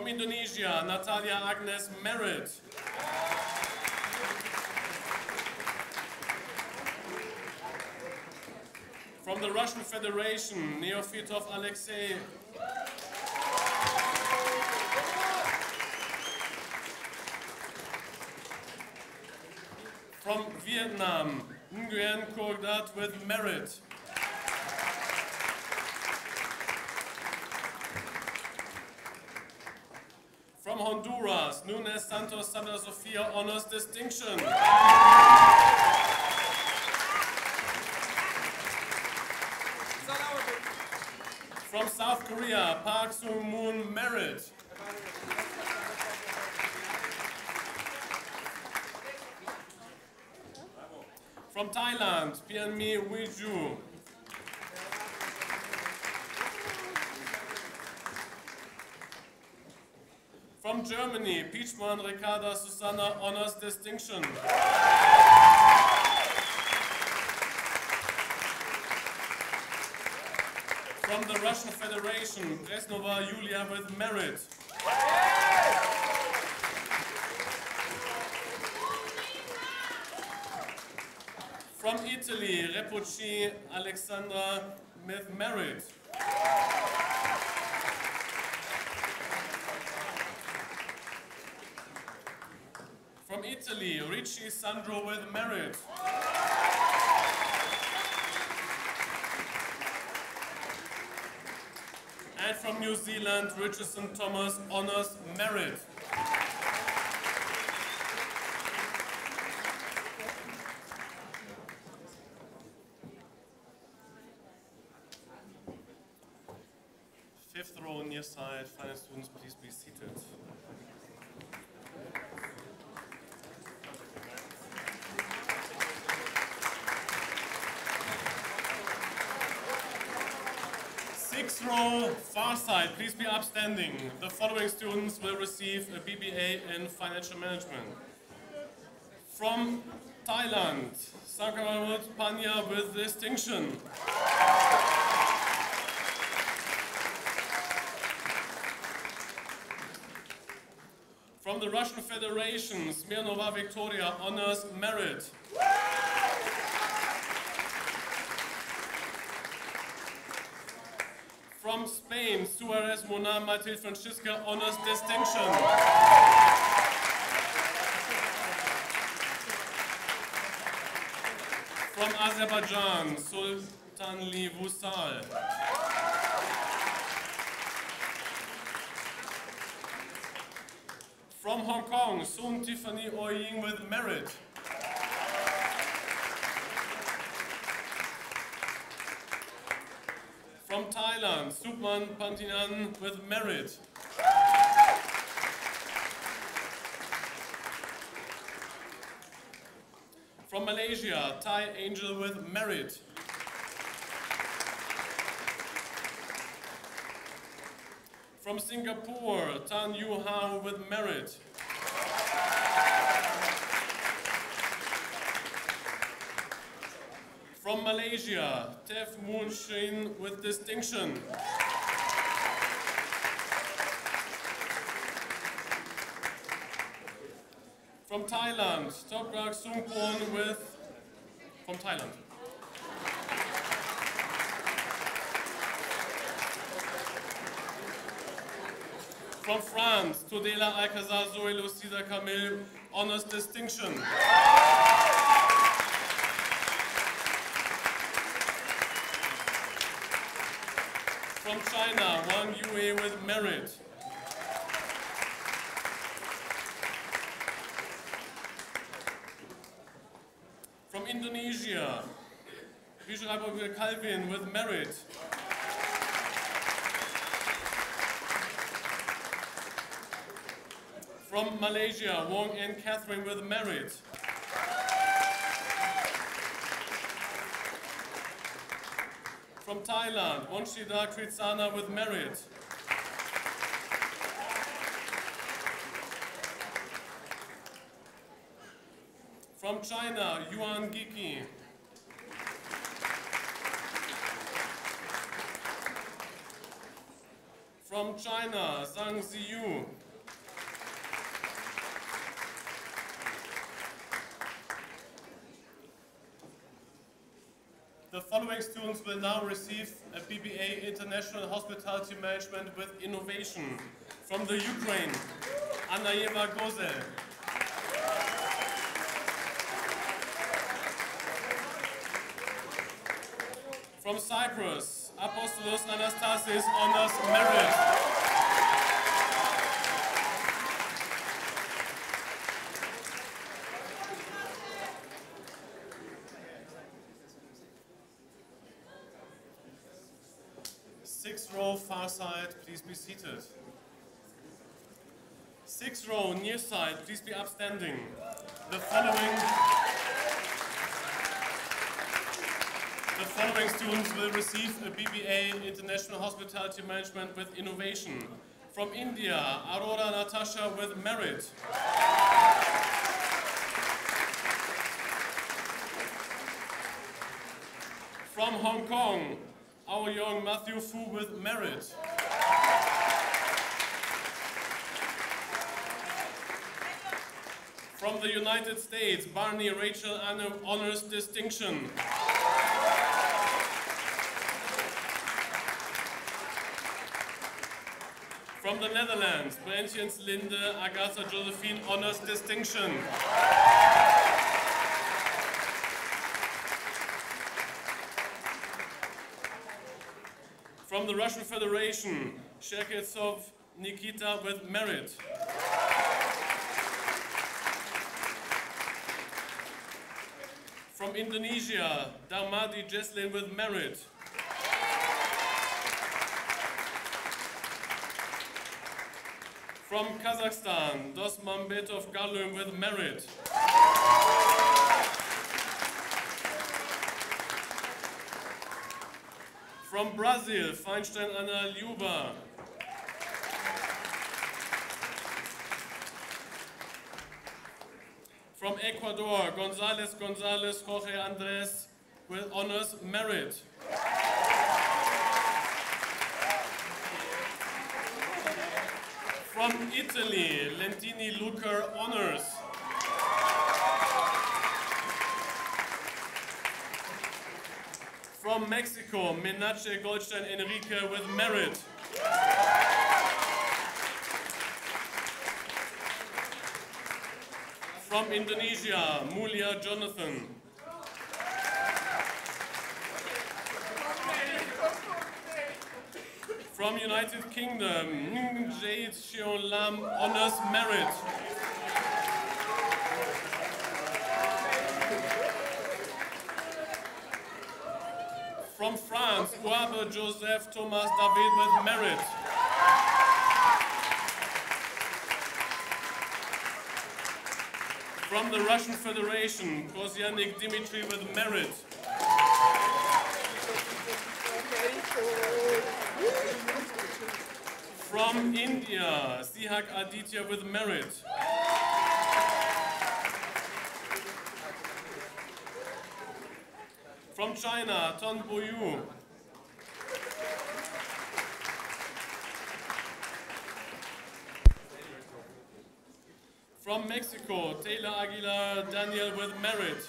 From Indonesia, Natalia Agnes Merit. From the Russian Federation, Neofitov Alexei. From Vietnam, Nguyen Kordat with merit. From Honduras, Nunes Santos Santa Sofia honors distinction. From South Korea, Park Sung Moon merit. From Thailand, Pian Mi Wiju. From Germany, Pichman Ricarda Susanna honors distinction. From the Russian Federation, Presnova Yulia with merit. From Italy, Repucci Alexandra with merit. From Italy, Ricci Sandro with merit. And from New Zealand, Richardson Thomas, Honours Merit. Fifth row near side, final students, please be seated. Sixth row, far side, please be upstanding. The following students will receive a BBA in Financial Management. From Thailand, Sakarawut Panya with distinction. From the Russian Federation, Smirnova Victoria, Honors Merit. From Spain, Suarez Mona Matil Francisca, Honors Distinction. From Azerbaijan, Sultan Li Vusal. From Hong Kong, Sun Tiffany Oying with merit. From Thailand, Supman Pantinan with merit. From Malaysia, Thai Angel with merit. From Singapore, Tan Yu Hao with merit. From Malaysia, Tef Moon Shin with distinction. From Thailand, Toprak Sungpon with, from Thailand. From France, Tudela Alcazar Zoe Lucida Camille, honors distinction. From China, Wang Yue with merit. From Indonesia, Vishrababil Calvin with merit. From Malaysia, Wong and Catherine with merit. From Thailand, Onshida Kritsana with merit. From China, Yuan Giki. From China, Zhang Ziyu. Following students will now receive a BBA International Hospitality Management with Innovation from the Ukraine, Anayeva Gozel. From Cyprus, Apostolos Anastasis Honors Merit. Sixth row, far side, please be seated. Sixth row, near side, please be upstanding. The following, the following students will receive a BBA in International Hospitality Management with Innovation. From India, Arora Natasha with merit. From Hong Kong, our young Matthew Fu with merit. From the United States, Barney Rachel Honors Distinction. From the Netherlands, Brentjens Linde Agatha Josephine Honors Distinction. From the Russian Federation, Cherkesov Nikita with merit. From Indonesia, Darmadi Jeslin with merit. From Kazakhstan, Dosmambetov Galum with merit. From Brazil, Feinstein Anna Liuba. From Ecuador, Gonzalez Gonzalez Jorge Andres with honors merit. From Italy, Lentini Lucar honors. From Mexico, Menache Goldstein Enrique with merit. From Indonesia, Mulia Jonathan. From United Kingdom, Jade Xion Lam honors merit. From France, Guabe Joseph Thomas David with merit. From the Russian Federation, Kozyanik Dmitry with merit. From India, Sihak Aditya with merit. From China, Ton Boyu. From Mexico, Taylor Aguilar Daniel with merit.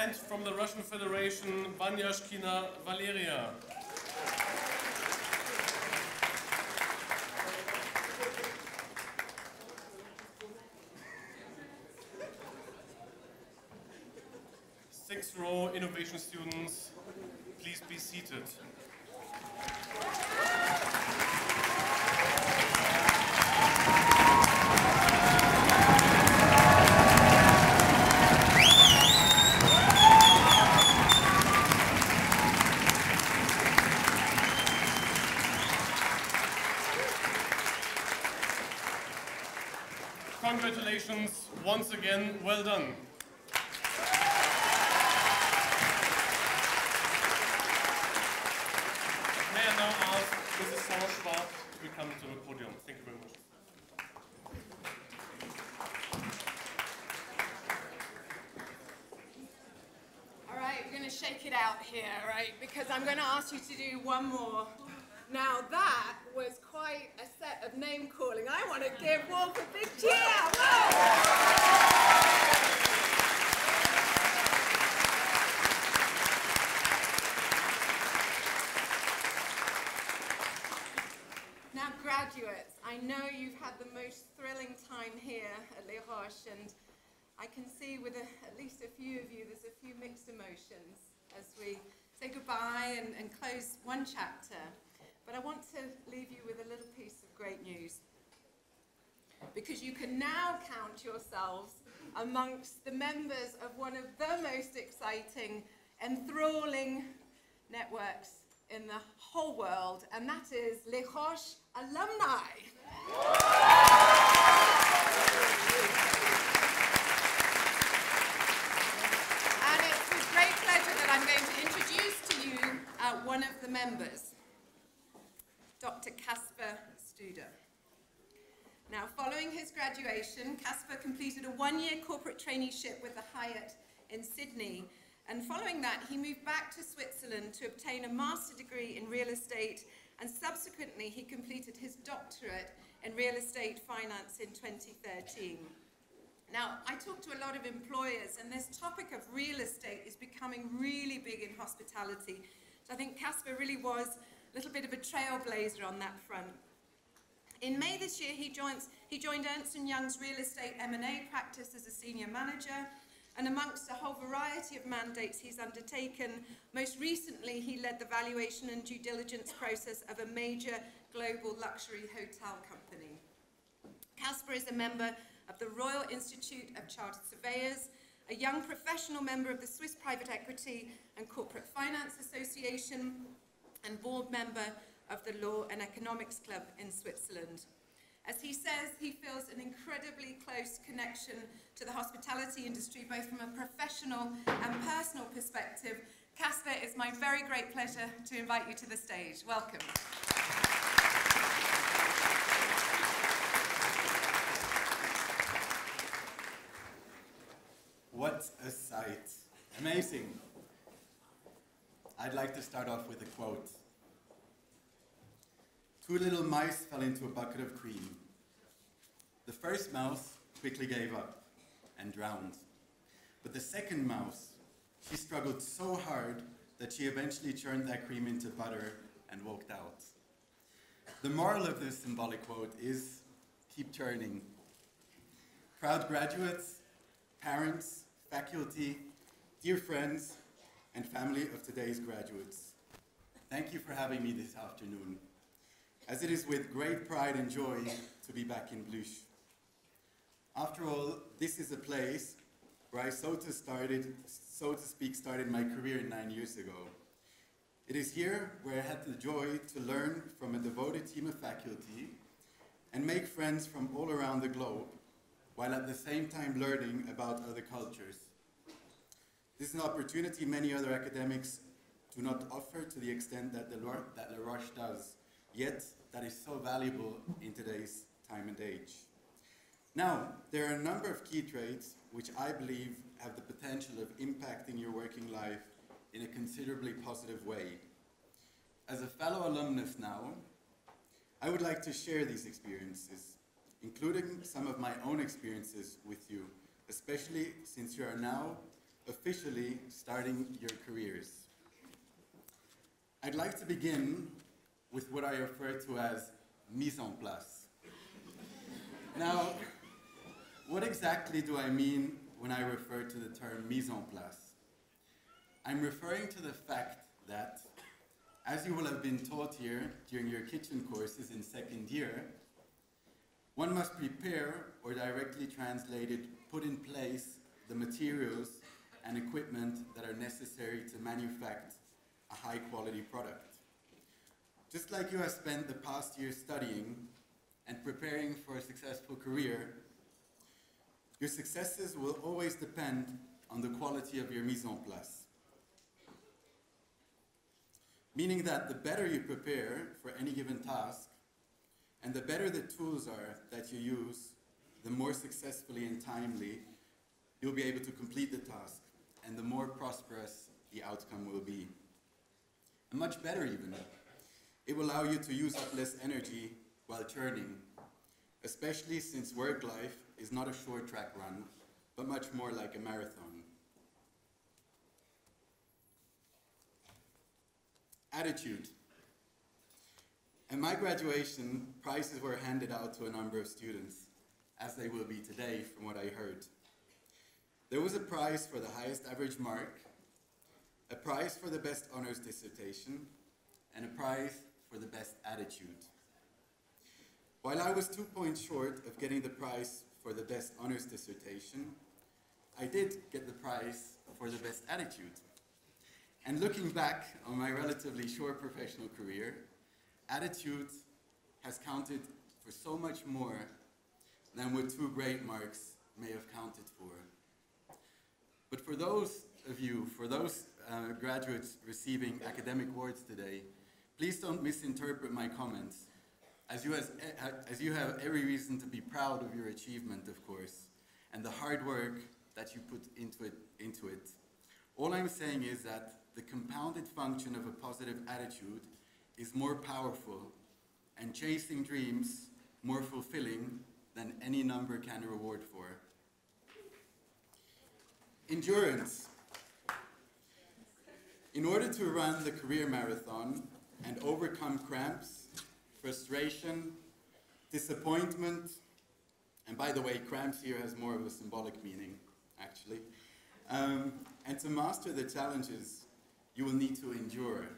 And from the Russian Federation, Vanyashkina Valeria. Sixth row innovation students, please be seated. Here, right? Because I'm going to ask you to do one more. Now that was quite a set of name calling. I want to give Wolf a big cheer. Whoa! Now, graduates, I know you've had the most thrilling time here at Les Roches, and I can see with a, at least a few of you, there's a few mixed emotions as we say goodbye and, and close one chapter. But I want to leave you with a little piece of great news. Because you can now count yourselves amongst the members of one of the most exciting, enthralling networks in the whole world, and that is Les Roches alumni. And it's with great pleasure that I'm going to introduce to you uh, one of the members, Dr. Casper Studer. Now, following his graduation, Casper completed a one-year corporate traineeship with the Hyatt in Sydney. And following that, he moved back to Switzerland to obtain a master degree in real estate. And subsequently, he completed his doctorate in real estate finance in 2013. Now, I talk to a lot of employers, and this topic of real estate is becoming really big in hospitality. So I think Casper really was a little bit of a trailblazer on that front. In May this year, he, joins, he joined Ernst & Young's real estate M&A practice as a senior manager, and amongst a whole variety of mandates he's undertaken, most recently he led the valuation and due diligence process of a major global luxury hotel company. Casper is a member of the Royal Institute of Chartered Surveyors, a young professional member of the Swiss Private Equity and Corporate Finance Association, and board member of the Law and Economics Club in Switzerland. As he says, he feels an incredibly close connection to the hospitality industry, both from a professional and personal perspective. Casper, it's my very great pleasure to invite you to the stage. Welcome. What a sight. Amazing. I'd like to start off with a quote. Two little mice fell into a bucket of cream. The first mouse quickly gave up and drowned. But the second mouse, she struggled so hard that she eventually churned that cream into butter and walked out. The moral of this symbolic quote is keep churning. Proud graduates, parents, faculty, dear friends, and family of today's graduates, thank you for having me this afternoon as it is with great pride and joy to be back in Bluche. After all, this is a place where I, so to, started, so to speak, started my career nine years ago. It is here where I had the joy to learn from a devoted team of faculty and make friends from all around the globe, while at the same time learning about other cultures. This is an opportunity many other academics do not offer to the extent that, the, that Les Roches does yet that is so valuable in today's time and age. Now, there are a number of key traits which I believe have the potential of impacting your working life in a considerably positive way. As a fellow alumnus now, I would like to share these experiences, including some of my own experiences with you, especially since you are now officially starting your careers. I'd like to begin with what I refer to as mise en place. Now, what exactly do I mean when I refer to the term mise en place? I'm referring to the fact that, as you will have been taught here during your kitchen courses in second year, one must prepare or directly translated put in place the materials and equipment that are necessary to manufacture a high quality product. Just like you have spent the past year studying and preparing for a successful career, your successes will always depend on the quality of your mise en place. Meaning that the better you prepare for any given task, and the better the tools are that you use, the more successfully and timely you'll be able to complete the task, and the more prosperous the outcome will be. And much better even, it will allow you to use up less energy while churning, especially since work life is not a short track run, but much more like a marathon. Attitude. At my graduation, prizes were handed out to a number of students, as they will be today from what I heard. There was a prize for the highest average mark, a prize for the best honors dissertation, and a prize for the best attitude. While I was two points short of getting the prize for the best honors dissertation, I did get the prize for the best attitude. And looking back on my relatively short professional career, attitude has counted for so much more than what two great marks may have counted for. But for those of you, for those uh, graduates receiving academic awards today, Please don't misinterpret my comments, as you, has, as you have every reason to be proud of your achievement, of course, and the hard work that you put into it. Into it. All I'm saying is that the compounded function of a positive attitude is more powerful and chasing dreams more fulfilling than any number can reward for. Endurance. In order to run the career marathon, and overcome cramps, frustration, disappointment, and by the way, cramps here has more of a symbolic meaning, actually, Um, and to master the challenges, you will need to endure.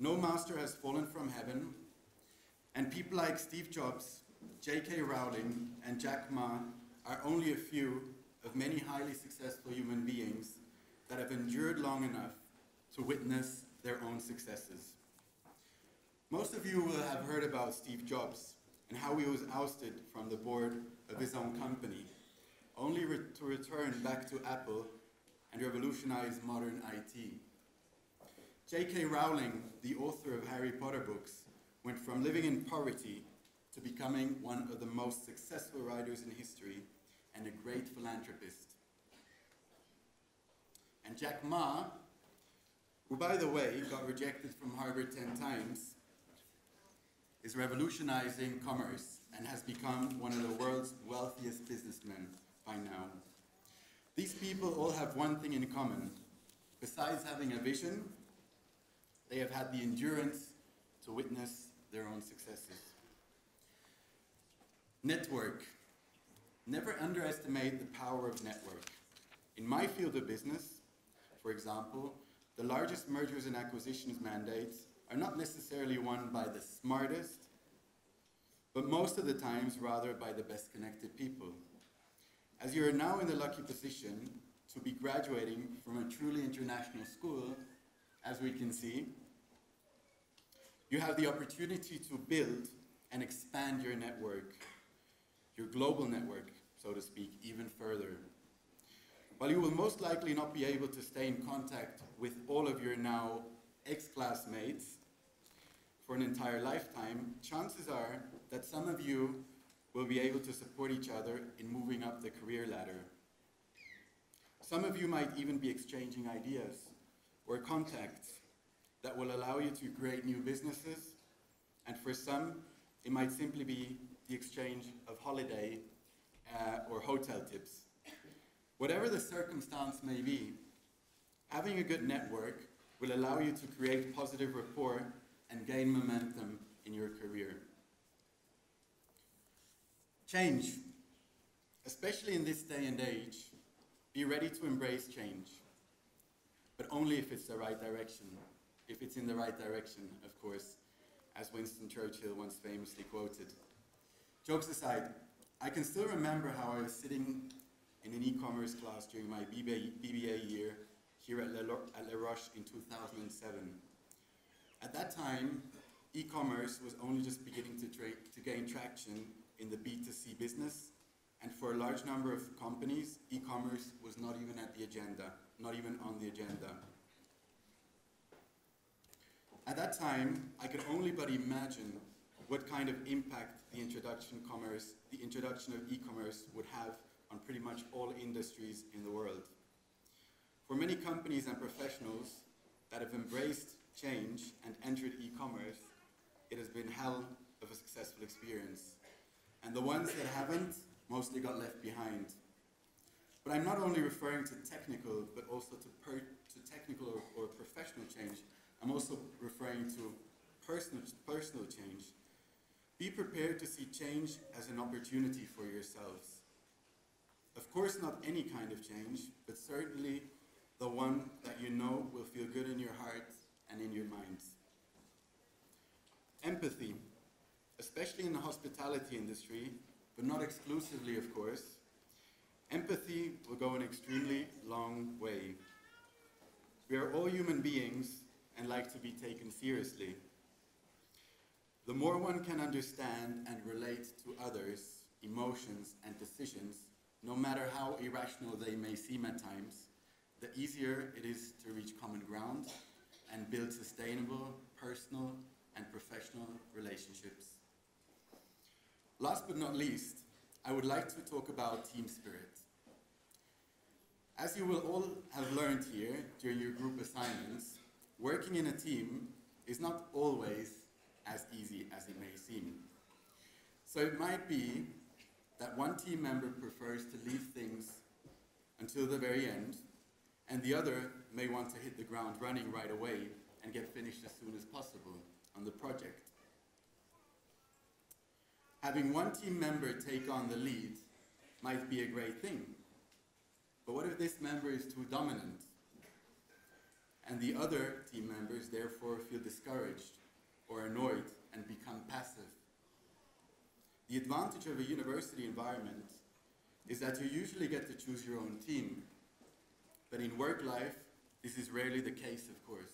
No master has fallen from heaven, and people like Steve Jobs, J.K. Rowling, and Jack Ma are only a few of many highly successful human beings that have endured long enough to witness their own successes. Most of you will have heard about Steve Jobs and how he was ousted from the board of his own company, only re to return back to Apple and revolutionize modern IT. J.K. Rowling, the author of Harry Potter books, went from living in poverty to becoming one of the most successful writers in history and a great philanthropist. And Jack Ma, who by the way got rejected from Harvard 10 times, is revolutionizing commerce and has become one of the world's wealthiest businessmen by now. These people all have one thing in common. Besides having a vision, they have had the endurance to witness their own successes. Network. Never underestimate the power of network. In my field of business, for example, the largest mergers and acquisitions mandates are not necessarily won by the smartest, but most of the times rather by the best connected people. As you are now in the lucky position to be graduating from a truly international school, as we can see, you have the opportunity to build and expand your network, your global network, so to speak, even further. While you will most likely not be able to stay in contact with all of your now ex-classmates for an entire lifetime, chances are that some of you will be able to support each other in moving up the career ladder. Some of you might even be exchanging ideas or contacts that will allow you to create new businesses, and for some, it might simply be the exchange of holiday uh, or hotel tips. Whatever the circumstance may be, having a good network will allow you to create positive rapport and gain momentum in your career. Change. Especially in this day and age, be ready to embrace change, but only if it's the right direction if it's in the right direction, of course, as Winston Churchill once famously quoted. Jokes aside, I can still remember how I was sitting in an e-commerce class during my BBA, BBA year here at Les, Roches in 2007. At that time, e-commerce was only just beginning to, to gain traction in the B2C business, and for a large number of companies, e-commerce was not even at the agenda, not even on the agenda. At that time, I could only but imagine what kind of impact the introduction commerce, the introduction of e-commerce would have on pretty much all industries in the world. For many companies and professionals that have embraced change and entered e-commerce, it has been hell of a successful experience. And the ones that haven't mostly got left behind. But I'm not only referring to technical, but also to, to technical or, or professional change I'm also referring to personal, personal change. Be prepared to see change as an opportunity for yourselves. Of course, not any kind of change, but certainly the one that you know will feel good in your heart and in your minds. Empathy, especially in the hospitality industry, but not exclusively, of course, empathy will go an extremely long way. We are all human beings and like to be taken seriously. The more one can understand and relate to others' emotions and decisions, no matter how irrational they may seem at times, the easier it is to reach common ground and build sustainable, personal, and professional relationships. Last but not least, I would like to talk about team spirit. As you will all have learned here during your group assignments, Working in a team is not always as easy as it may seem. So it might be that one team member prefers to leave things until the very end, and the other may want to hit the ground running right away and get finished as soon as possible on the project. Having one team member take on the lead might be a great thing, But what if this member is too dominant? And the other team members therefore feel discouraged or annoyed and become passive. The advantage of a university environment is that you usually get to choose your own team. But in work life, this is rarely the case, of course.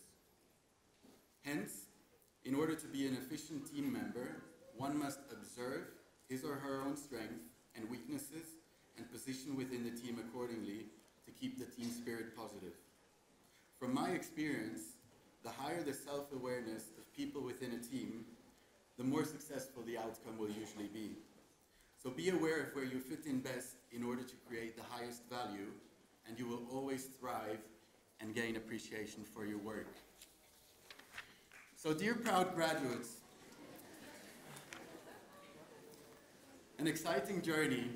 Hence, in order to be an efficient team member, one must observe his or her own strengths and weaknesses and position within the team accordingly to keep the team spirit positive. From my experience, the higher the self-awareness of people within a team, the more successful the outcome will usually be. So be aware of where you fit in best in order to create the highest value, and you will always thrive and gain appreciation for your work. So dear proud graduates, an exciting journey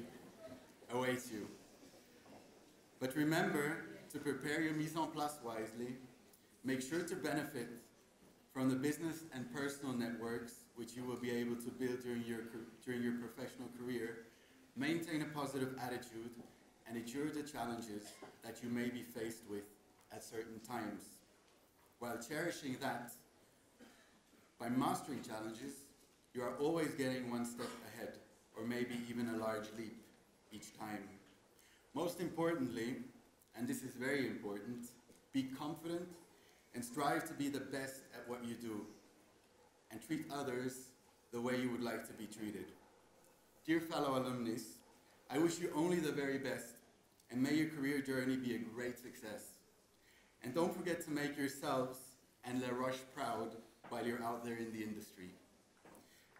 awaits you. But remember to prepare your mise en place wisely, make sure to benefit from the business and personal networks which you will be able to build during your, during your professional career, maintain a positive attitude, and endure the challenges that you may be faced with at certain times. While cherishing that, by mastering challenges, you are always getting one step ahead, or maybe even a large leap each time. Most importantly, and this is very important, be confident and strive to be the best at what you do and treat others the way you would like to be treated. Dear fellow alumnus, I wish you only the very best and may your career journey be a great success. And don't forget to make yourselves and Les Roches proud while you're out there in the industry.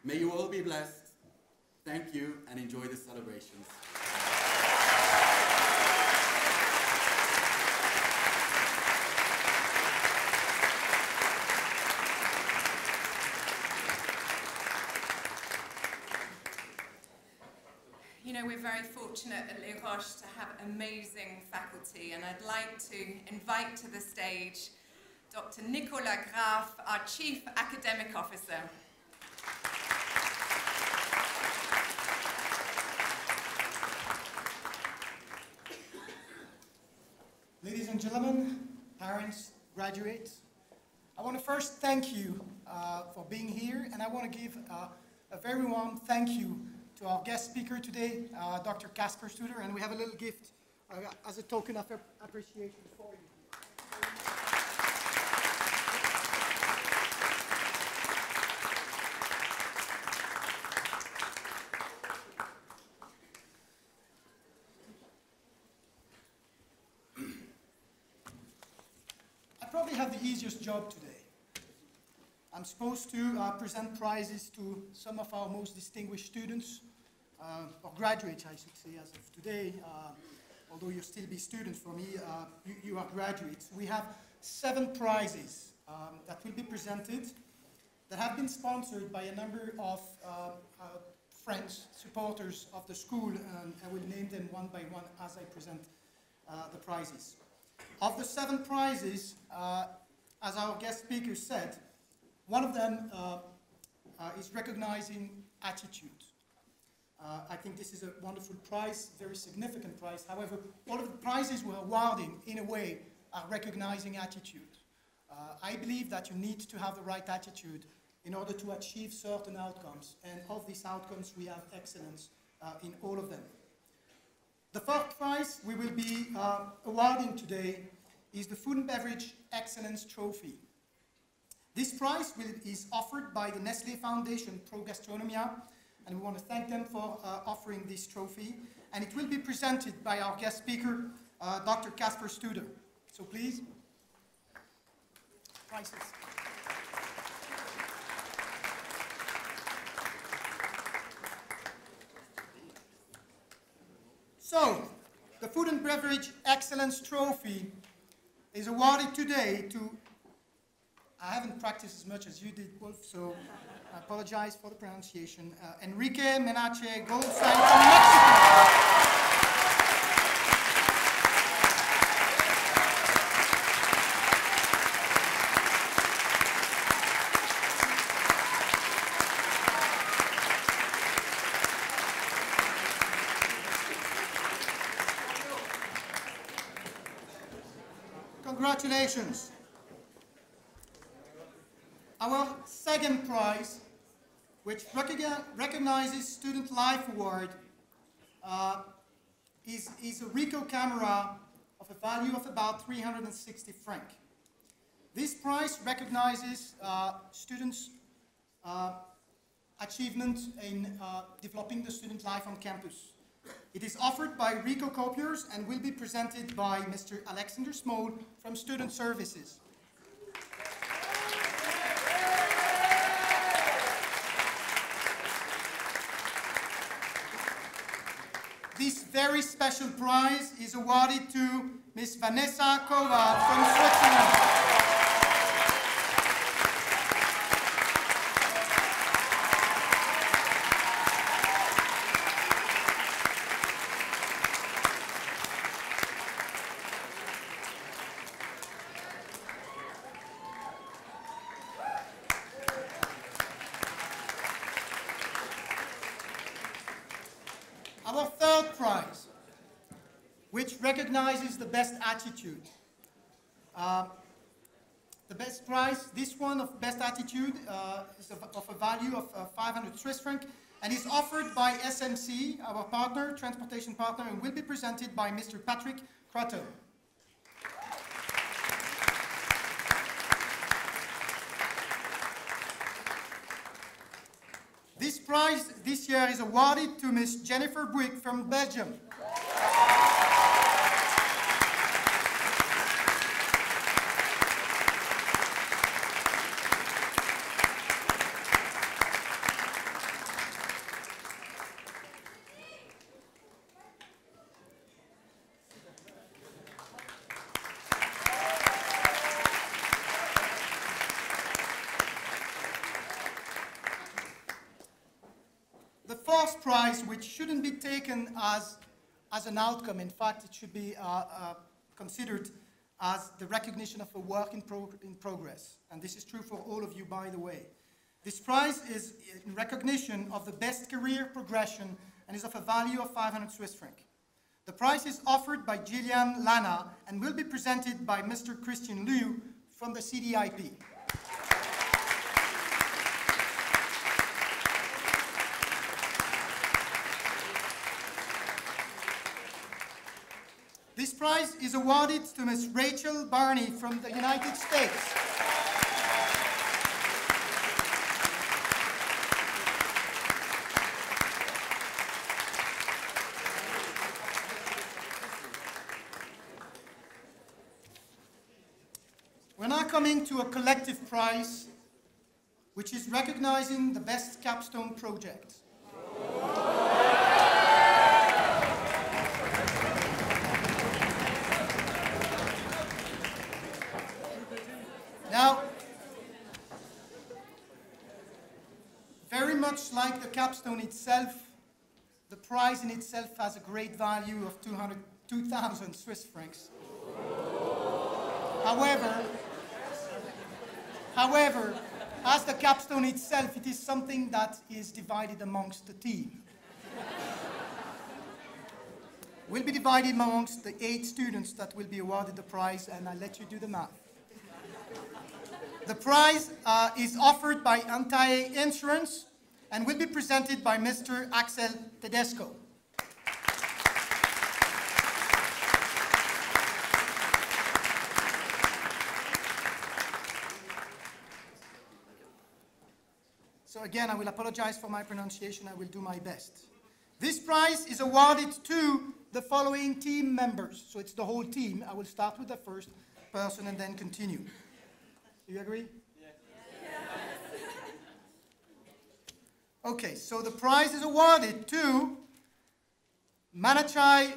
May you all be blessed. Thank you and enjoy the celebrations. We're very fortunate at Les Roches to have amazing faculty, and I'd like to invite to the stage Dr. Nicolas Graf, our Chief Academic Officer. Ladies and gentlemen, parents, graduates, I want to first thank you uh, for being here, and I want to give uh, a very warm thank you to our guest speaker today, uh, Dr. Casper Studer, and we have a little gift uh, as a token of appreciation for you. I probably have the easiest job today. I'm supposed to uh, present prizes to some of our most distinguished students, or graduates, I should say, as of today. Uh, although you still be students for me, uh, you, you, are graduates. We have seven prizes um, that will be presented that have been sponsored by a number of uh, uh, friends, supporters of the school, and I will name them one by one as I present the prizes. Of the seven prizes, as our guest speaker said, one of them uh, uh, is recognizing attitude. Uh, I think this is a wonderful prize, very significant prize. However, all of the prizes we're awarding, in a way, are recognizing attitude. Uh, I believe that you need to have the right attitude in order to achieve certain outcomes. And of these outcomes, we have excellence uh, in all of them. The first prize we will be uh, awarding today is the Food and Beverage Excellence Trophy. This prize will, is offered by the Nestle Foundation Pro Gastronomia, and we want to thank them for uh, offering this trophy. And it will be presented by our guest speaker, uh, Dr. Casper Studer. So please, prizes. So, the Food and Beverage Excellence Trophy is awarded today to I haven't practiced as much as you did, Wolf, so I apologize for the pronunciation. Uh, Enrique Menache Goldstein from Mexico. Congratulations. Our second prize, which recognizes Student Life Award, uh, is, is a Ricoh camera of a value of about 360 franc. This prize recognizes uh, students' uh, achievement in uh, developing the student life on campus. It is offered by Ricoh Copiers and will be presented by Mr. Alexander Small from Student Services. This very special prize is awarded to Ms. Vanessa Kova from Switzerland. Our third prize, which the best attitude. Uh, the best prize, this one of best attitude, uh, is of, of a value of uh, 500 Swiss franc and is offered by SMC, our partner, transportation partner, and will be presented by Mr. Patrick Crotto. This prize this year is awarded to Ms. Jennifer Buick from Belgium. The prize, which shouldn't be taken as, as an outcome, in fact, it should be uh, uh, considered as the recognition of a work in, prog- in progress. And this is true for all of you, by the way. This prize is in recognition of the best career progression and is of a value of 500 Swiss franc. The prize is offered by Gillian Lana and will be presented by Mr. Christian Liu from the CDIP. This prize is awarded to Ms. Rachel Barney from the United States. We're now coming to a collective prize, which is recognizing the best capstone project. Now, very much like the capstone itself, the prize in itself has a great value of 200 2,000 Swiss francs. However, however, as the capstone itself, it is something that is divided amongst the team. will be divided amongst the eight students that will be awarded the prize, and I'll let you do the math. The prize uh, is offered by Antae Insurance and will be presented by Mr. Axel Tedesco. So again, I will apologize for my pronunciation. I will do my best. This prize is awarded to the following team members. So it's the whole team. I will start with the first person and then continue. Do you agree? Okay, so the prize is awarded to Manachai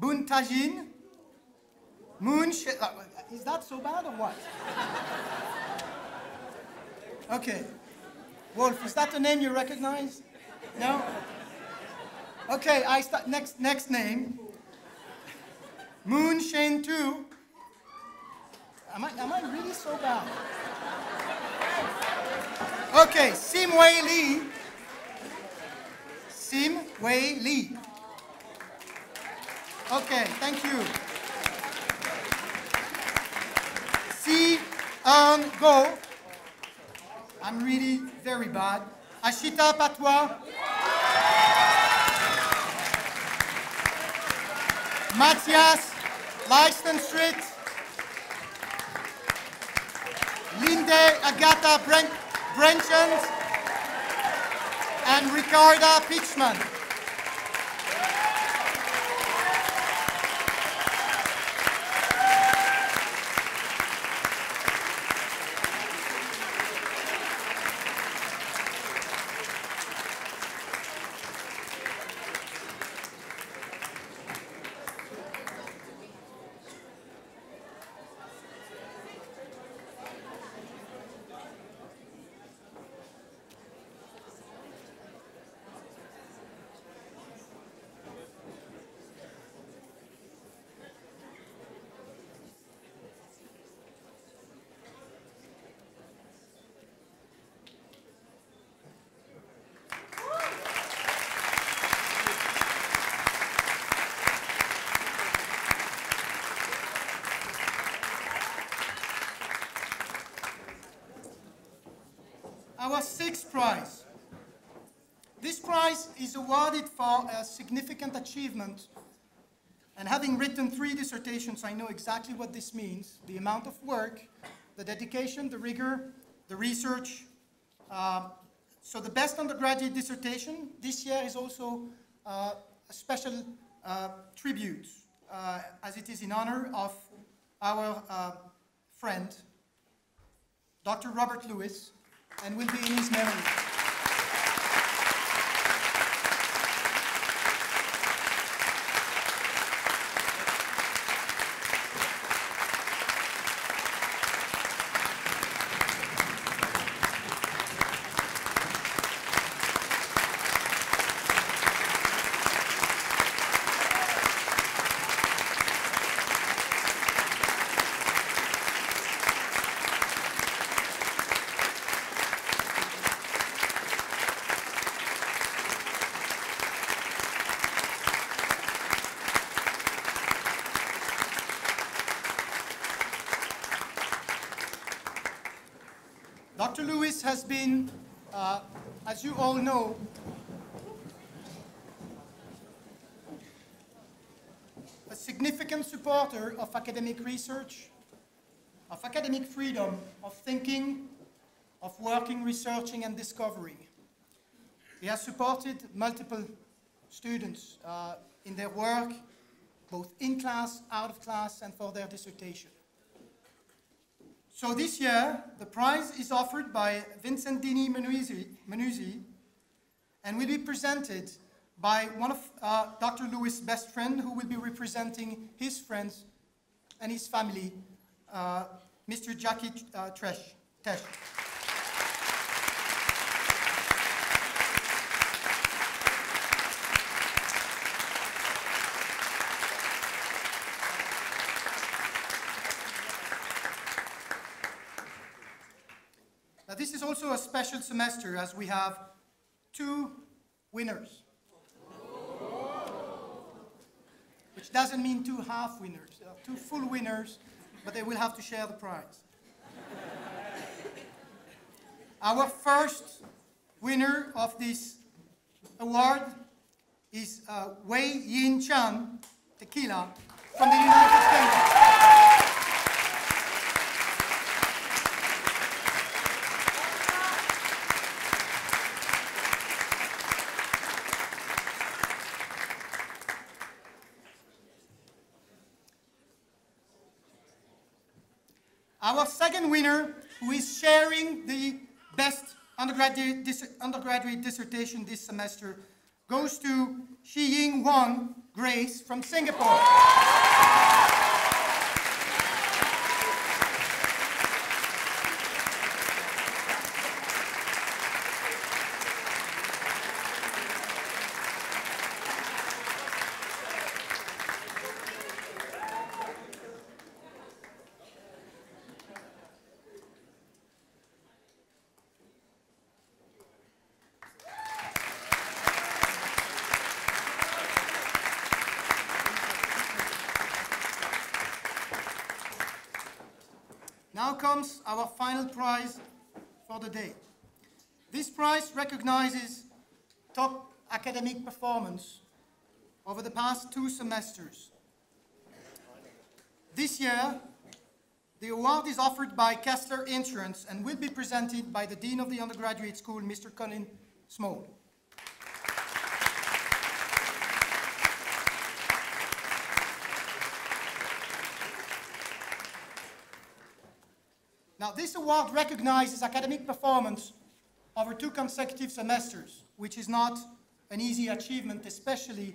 Buntajin. Moon. Uh, is that so bad or what? Okay. Wolf, is that the name you recognize? No? Okay, I start next next name. Moon Shane 2. Am I, am I really so bad? Okay, Sim Wei Lee. Sim Wei Lee. Okay, thank you. un, go. I'm really very bad. Ashita Patwa. Matthias Leistenstritt. Linde Agatha Bren- Brenchens. And Ricarda Pitchman. Our sixth prize. This prize is awarded for a significant achievement. And having written three dissertations, I know exactly what this means the amount of work, the dedication, the rigor, the research. Um, so, the best undergraduate dissertation this year is also uh, a special uh, tribute, uh, as it is in honor of our uh, friend, Dr. Robert Lewis, and will be in his memory. Dr. Lewis has been, uh, as you all know, a significant supporter of academic research, of academic freedom, of thinking, of working, researching, and discovering. He has supported multiple students uh, in their work, both in class, out of class, and for their dissertation. So this year, the prize is offered by Vincent Dini Menuzzi, Menuzzi and will be presented by one of uh, Dr. Lewis' best friend who will be representing his friends and his family, uh, Mr. Jackie uh, Tresh. Tesh. This is also a special semester as we have two winners. Doesn't mean two half winners, uh, two full winners, but they will have to share the prize. Our first winner of this award is uh, Wei Yin Chan Tequila from the United Kingdom. Our winner, who is sharing the best undergraduate, dis- undergraduate dissertation this semester, goes to Shi Ying Wang Grace from Singapore. Comes our final prize for the day. This prize recognizes top academic performance over the past two semesters. This year, the award is offered by Kessler Insurance and will be presented by the Dean of the Undergraduate School, Mr. Colin Small. Now, this award recognizes academic performance over two consecutive semesters, which is not an easy achievement, especially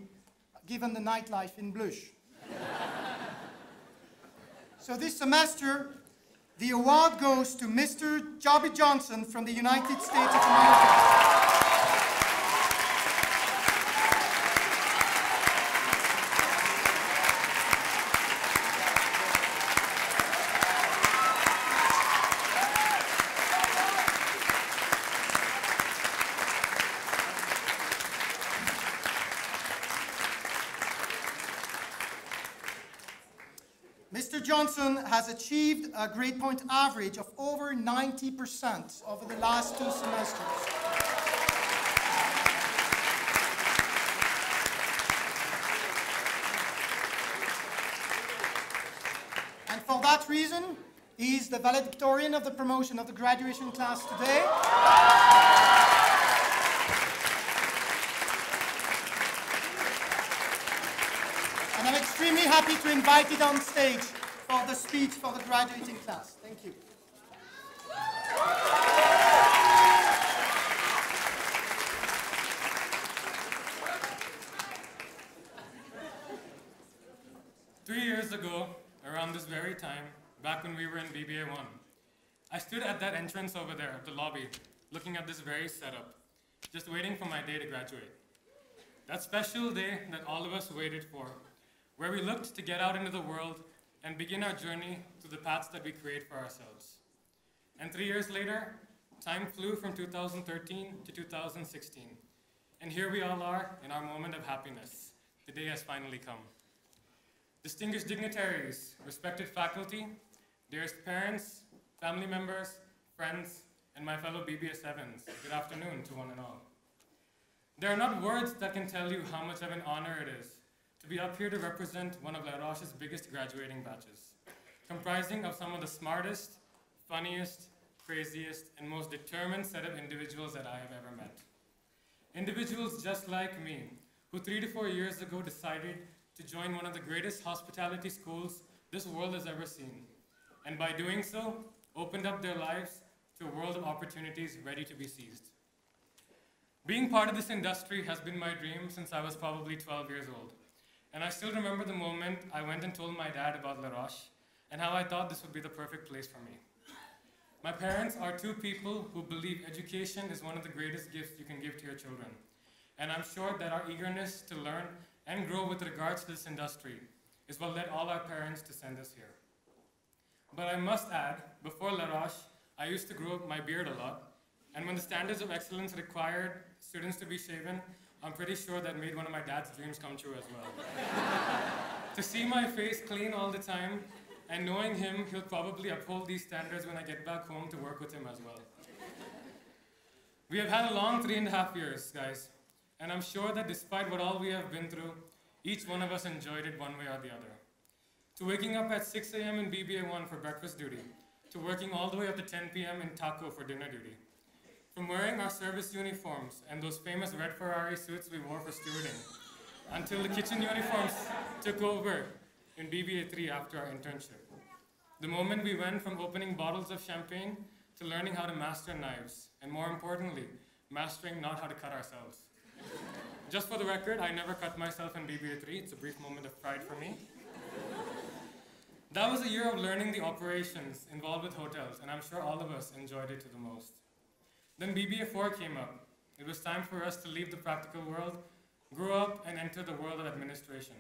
given the nightlife in Bluche. <laughs> so this semester, the award goes to Mr. Joby Johnson from the United States of America. Mr. Johnson has achieved a grade point average of over 90% over the last two semesters. And for that reason, he is the valedictorian of the promotion of the graduation class today. And I'm extremely happy to invite it on stage for the speech for the graduating class. Thank you. Three years ago, around this very time, back when we were in BBA 1, I stood at that entrance over there, the lobby, looking at this very setup, just waiting for my day to graduate. That special day that all of us waited for, where we looked to get out into the world and begin our journey to the paths that we create for ourselves. And three years later, time flew from 2013 to 2016. And here we all are in our moment of happiness. The day has finally come. Distinguished dignitaries, respected faculty, dearest parents, family members, friends, and my fellow BBS7s, good afternoon to one and all. There are not words that can tell you how much of an honor it is to be up here to represent one of Les Roches' biggest graduating batches, comprising of some of the smartest, funniest, craziest, and most determined set of individuals that I have ever met. Individuals just like me, who three to four years ago decided to join one of the greatest hospitality schools this world has ever seen, and by doing so, opened up their lives to a world of opportunities ready to be seized. Being part of this industry has been my dream since I was probably 12 years old. And I still remember the moment I went and told my dad about Les Roches and how I thought this would be the perfect place for me. My parents are two people who believe education is one of the greatest gifts you can give to your children. And I'm sure that our eagerness to learn and grow with regards to this industry is what led all our parents to send us here. But I must add, before Les Roches, I used to grow up my beard a lot, and when the standards of excellence required students to be shaven, I'm pretty sure that made one of my dad's dreams come true as well. <laughs> to see my face clean all the time, and knowing him, he'll probably uphold these standards when I get back home to work with him as well. We have had a long three and a half years, guys, and I'm sure that despite what all we have been through, each one of us enjoyed it one way or the other. To waking up at 6 a.m. in BBA1 for breakfast duty, to working all the way up to 10 p.m. in Taco for dinner duty. From wearing our service uniforms and those famous red Ferrari suits we wore for stewarding, until the kitchen uniforms took over in BBA3 after our internship. The moment we went from opening bottles of champagne to learning how to master knives, and more importantly, mastering not how to cut ourselves. Just for the record, I never cut myself in BBA3. It's a brief moment of pride for me. That was a year of learning the operations involved with hotels, and I'm sure all of us enjoyed it to the most. Then BBA4 came up. It was time for us to leave the practical world, grow up, and enter the world of administration.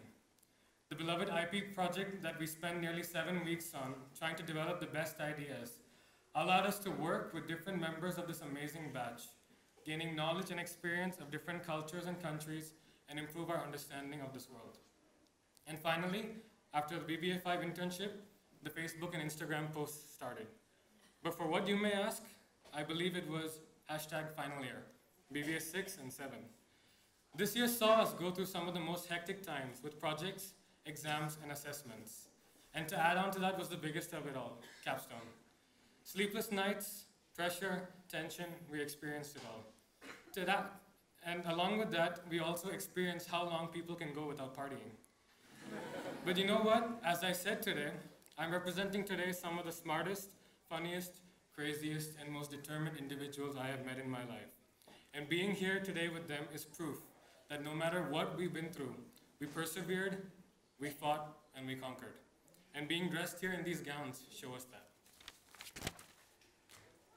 The beloved IP project that we spent nearly seven weeks on, trying to develop the best ideas, allowed us to work with different members of this amazing batch, gaining knowledge and experience of different cultures and countries, and improve our understanding of this world. And finally, after the BBA5 internship, the Facebook and Instagram posts started. But for what you may ask, I believe it was hashtag final year, BBA 6 and 7. This year saw us go through some of the most hectic times with projects, exams, and assessments. And to add on to that was the biggest of it all, capstone. Sleepless nights, pressure, tension, we experienced it all. To that, and along with that, we also experienced how long people can go without partying. but you know what? As I said today, I'm representing today some of the smartest, funniest, craziest, and most determined individuals I have met in my life. And being here today with them is proof that no matter what we've been through, we persevered, we fought, and we conquered. And being dressed here in these gowns show us that.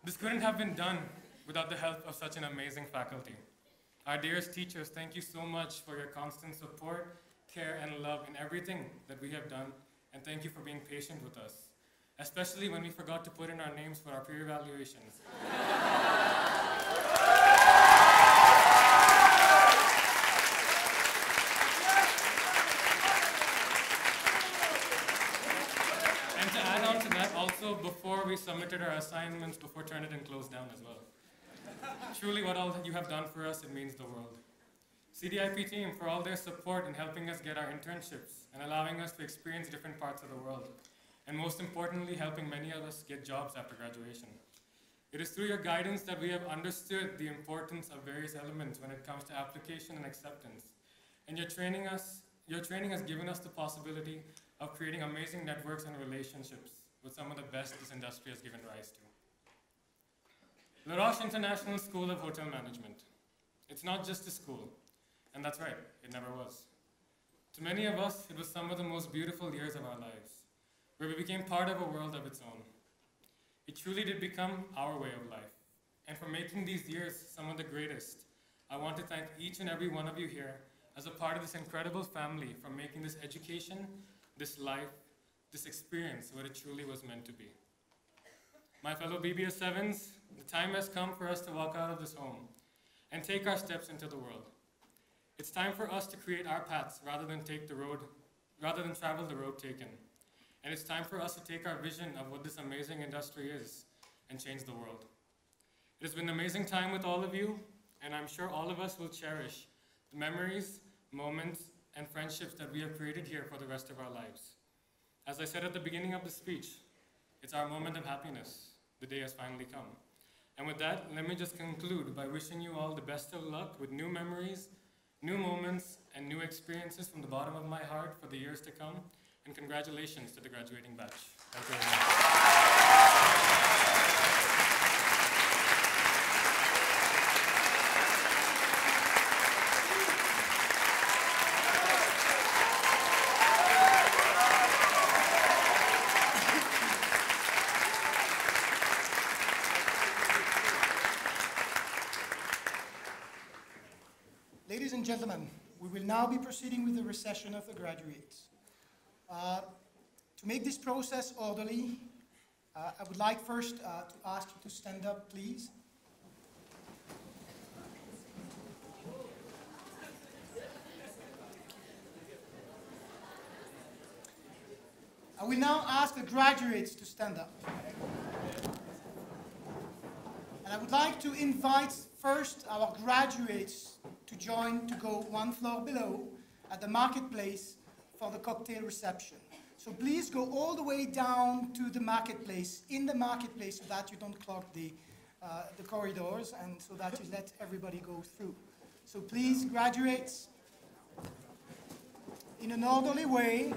This couldn't have been done without the help of such an amazing faculty. Our dearest teachers, thank you so much for your constant support, care, and love in everything that we have done, and thank you for being patient with us, especially when we forgot to put in our names for our peer evaluations. And to add on to that, also before we submitted our assignments, before Turnitin closed down as well. Truly, what all you have done for us, it means the world. CDIP team for all their support in helping us get our internships and allowing us to experience different parts of the world. And most importantly, helping many of us get jobs after graduation. It is through your guidance that we have understood the importance of various elements when it comes to application and acceptance. And your training us, your training has given us the possibility of creating amazing networks and relationships with some of the best this industry has given rise to. Les Roches International School of Hotel Management. It's not just a school, and that's right, it never was. To many of us, it was some of the most beautiful years of our lives, where we became part of a world of its own. It truly did become our way of life. And for making these years some of the greatest, I want to thank each and every one of you here as a part of this incredible family for making this education, this life, this experience what it truly was meant to be. My fellow BBS 7s, the time has come for us to walk out of this home and take our steps into the world. It's time for us to create our paths rather than take the road, rather than travel the road taken. And it's time for us to take our vision of what this amazing industry is and change the world. It has been an amazing time with all of you, and I'm sure all of us will cherish the memories, moments, and friendships that we have created here for the rest of our lives. As I said at the beginning of the speech, it's our moment of happiness. The day has finally come. And with that, let me just conclude by wishing you all the best of luck with new memories, new moments, and new experiences from the bottom of my heart for the years to come. And congratulations to the graduating batch. Thank you very much. Ladies and gentlemen, we will now be proceeding with the recession of the graduates. Uh, To make this process orderly, uh, I would like first uh, to ask you to stand up, please. I will now ask the graduates to stand up. And I would like to invite first our graduates to join to go one floor below at the marketplace for the cocktail reception. So please go all the way down to the marketplace, in the marketplace, so that you don't clog the, uh, the corridors and so that you let everybody go through. So please, graduates, in an orderly way,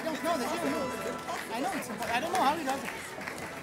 I don't know. They didn't. I know it's. I don't know how he does it.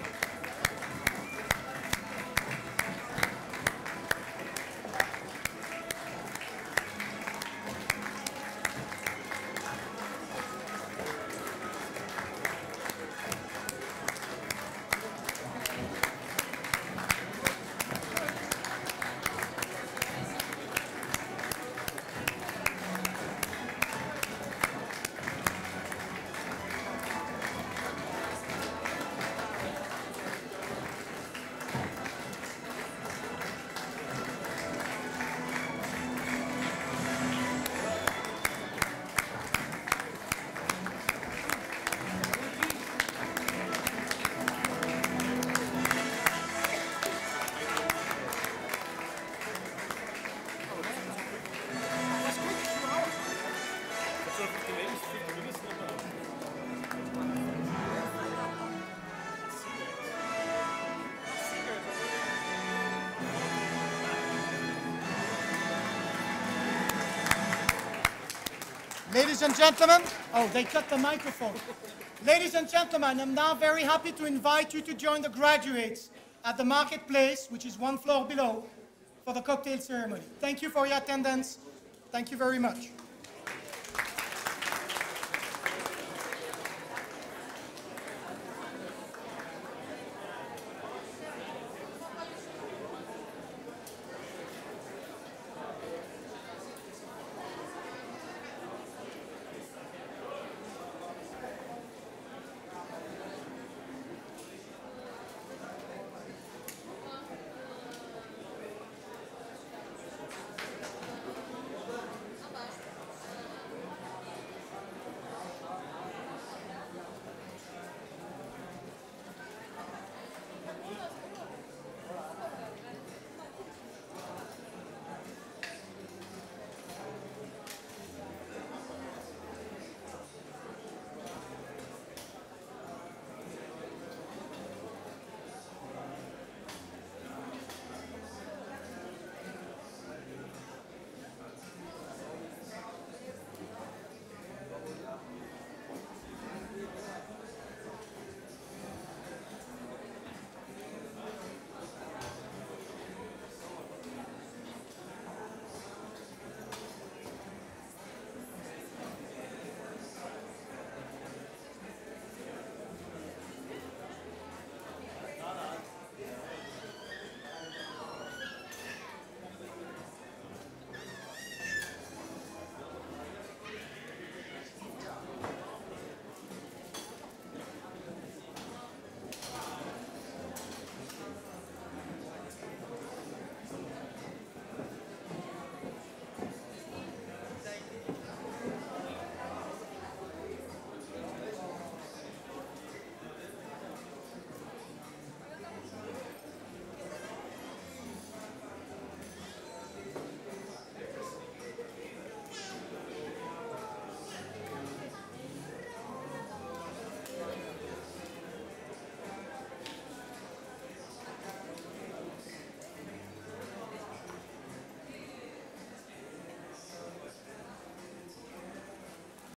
Ladies and gentlemen, oh, they cut the microphone. Ladies and gentlemen, I'm now very happy to invite you to join the graduates at the marketplace, which is one floor below, for the cocktail ceremony. Thank you for your attendance. Thank you very much.